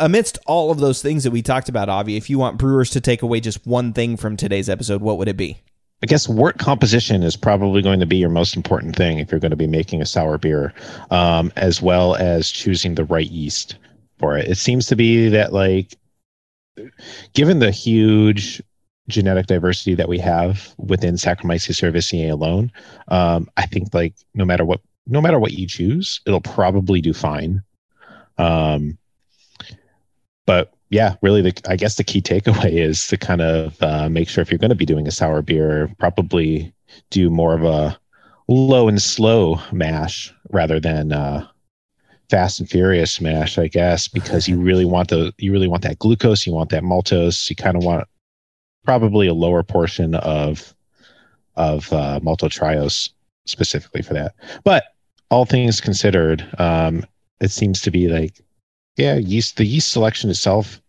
amidst all of those things that we talked about, Avi, if you want brewers to take away just one thing from today's episode, what would it be? I guess wort composition is probably going to be your most important thing if you're going to be making a sour beer, um, as well as choosing the right yeast for it. It seems to be that, like, given the huge genetic diversity that we have within Saccharomyces cerevisiae alone, um, I think like no matter what, no matter what you choose, it'll probably do fine. Um, but yeah, really, the I guess the key takeaway is to kind of uh, make sure if you're going to be doing a sour beer, probably do more of a low and slow mash rather than uh, fast and furious mash, I guess, because you really want the you really want that glucose, you want that maltose, you kind of want probably a lower portion of of uh, maltotriose specifically for that. But all things considered, um, it seems to be like yeah, yeast the yeast selection itself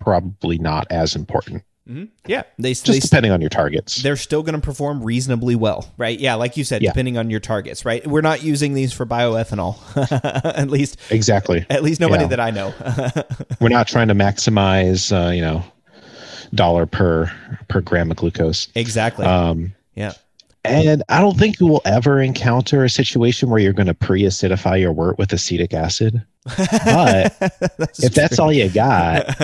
probably not as important. Mm-hmm. Yeah, they Just they, depending on your targets. they're still going to perform reasonably well, right? Yeah, like you said, Yeah. depending on your targets, right? We're not using these for bioethanol, at least Exactly. at least nobody Yeah. that I know. We're not trying to maximize, uh, you know, dollar per per gram of glucose. exactly. Um, yeah. and I don't think you will ever encounter a situation where you're going to pre-acidify your wort with acetic acid. But if that's all you got,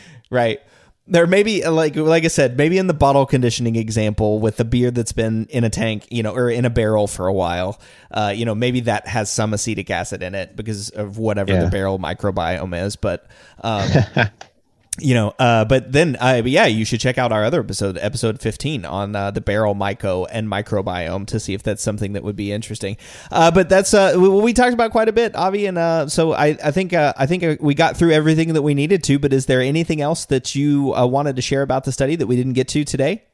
right. There may be like like I said, maybe in the bottle conditioning example with the beer that's been in a tank, you know, or in a barrel for a while, uh, you know, maybe that has some acetic acid in it because of whatever the barrel microbiome is. But um, you know, uh, but then, uh, but yeah, you should check out our other episode, episode 15 on uh, the barrel myco and microbiome to see if that's something that would be interesting. Uh, but that's, uh, we, we talked about quite a bit, Avi. And, uh, so I, I think, uh, I think uh, we got through everything that we needed to, but is there anything else that you wanted to share about the study that we didn't get to today?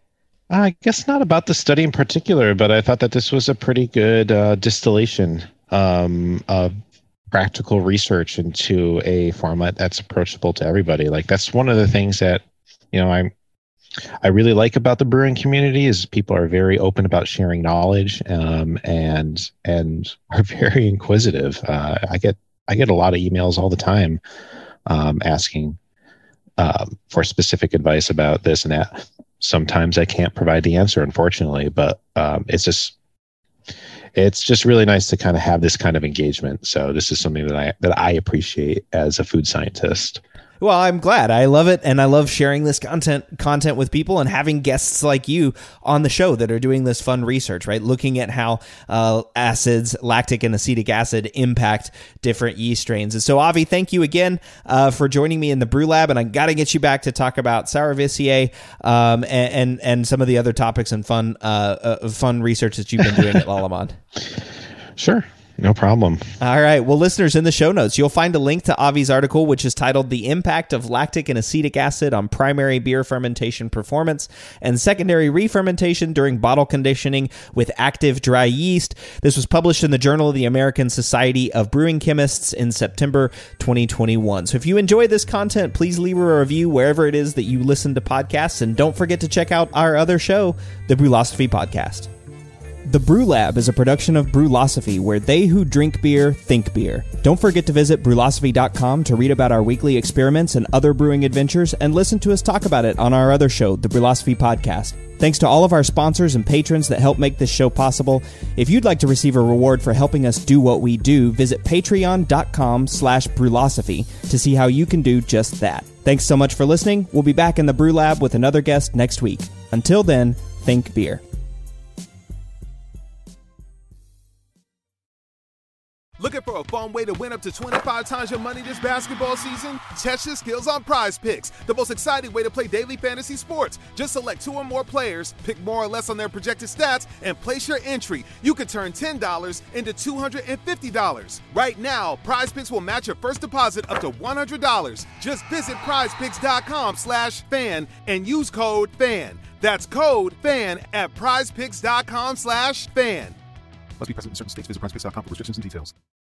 I guess not about the study in particular, but I thought that this was a pretty good uh, distillation um, of practical research into a format that's approachable to everybody. Like that's one of the things that you know I'm I really like about the brewing community is people are very open about sharing knowledge um, and and are very inquisitive. Uh, I get I get a lot of emails all the time um, asking um, for specific advice about this and that. Sometimes I can't provide the answer, unfortunately, but um, it's just it's just really nice to kind of have this kind of engagement. So this is something that I that I appreciate as a food scientist. Well, I'm glad. I love it, and I love sharing this content content with people and having guests like you on the show that are doing this fun research, right? Looking at how uh, acids, lactic and acetic acid, impact different yeast strains. And so, Avi, thank you again uh, for joining me in the Brü Lab, and I got to get you back to talk about Sourvisiae um, and, and and some of the other topics and fun uh, uh, fun research that you've been doing at Lallemand. Sure, no problem. All right. Well, listeners, in the show notes, you'll find a link to Avi's article, which is titled The Impact of Lactic and Acetic Acid on Primary Beer Fermentation Performance and Secondary Refermentation During Bottle Conditioning with Active Dry Yeast. This was published in the Journal of the American Society of Brewing Chemists in September 2021. So if you enjoy this content, please leave a review wherever it is that you listen to podcasts. And don't forget to check out our other show, the Brülosophy Podcast. The Brü Lab is a production of Brülosophy, where they who drink beer think beer. Don't forget to visit brulosophy.com to read about our weekly experiments and other brewing adventures, and listen to us talk about it on our other show, the Brülosophy Podcast. Thanks to all of our sponsors and patrons that help make this show possible. If you'd like to receive a reward for helping us do what we do, visit patreon.com slash brulosophy to see how you can do just that. Thanks so much for listening. We'll be back in the Brü Lab with another guest next week. Until then, think beer. Looking for a fun way to win up to 25 times your money this basketball season? Test your skills on PrizePicks, the most exciting way to play daily fantasy sports. Just select two or more players, pick more or less on their projected stats, and place your entry. You could turn $10 into $250. Right now, PrizePicks will match your first deposit up to $100. Just visit prizepicks.com slash fan and use code FAN. That's code FAN at prizepicks.com slash fan. Must be present in certain states. Visit prizepicks.com for restrictions and details.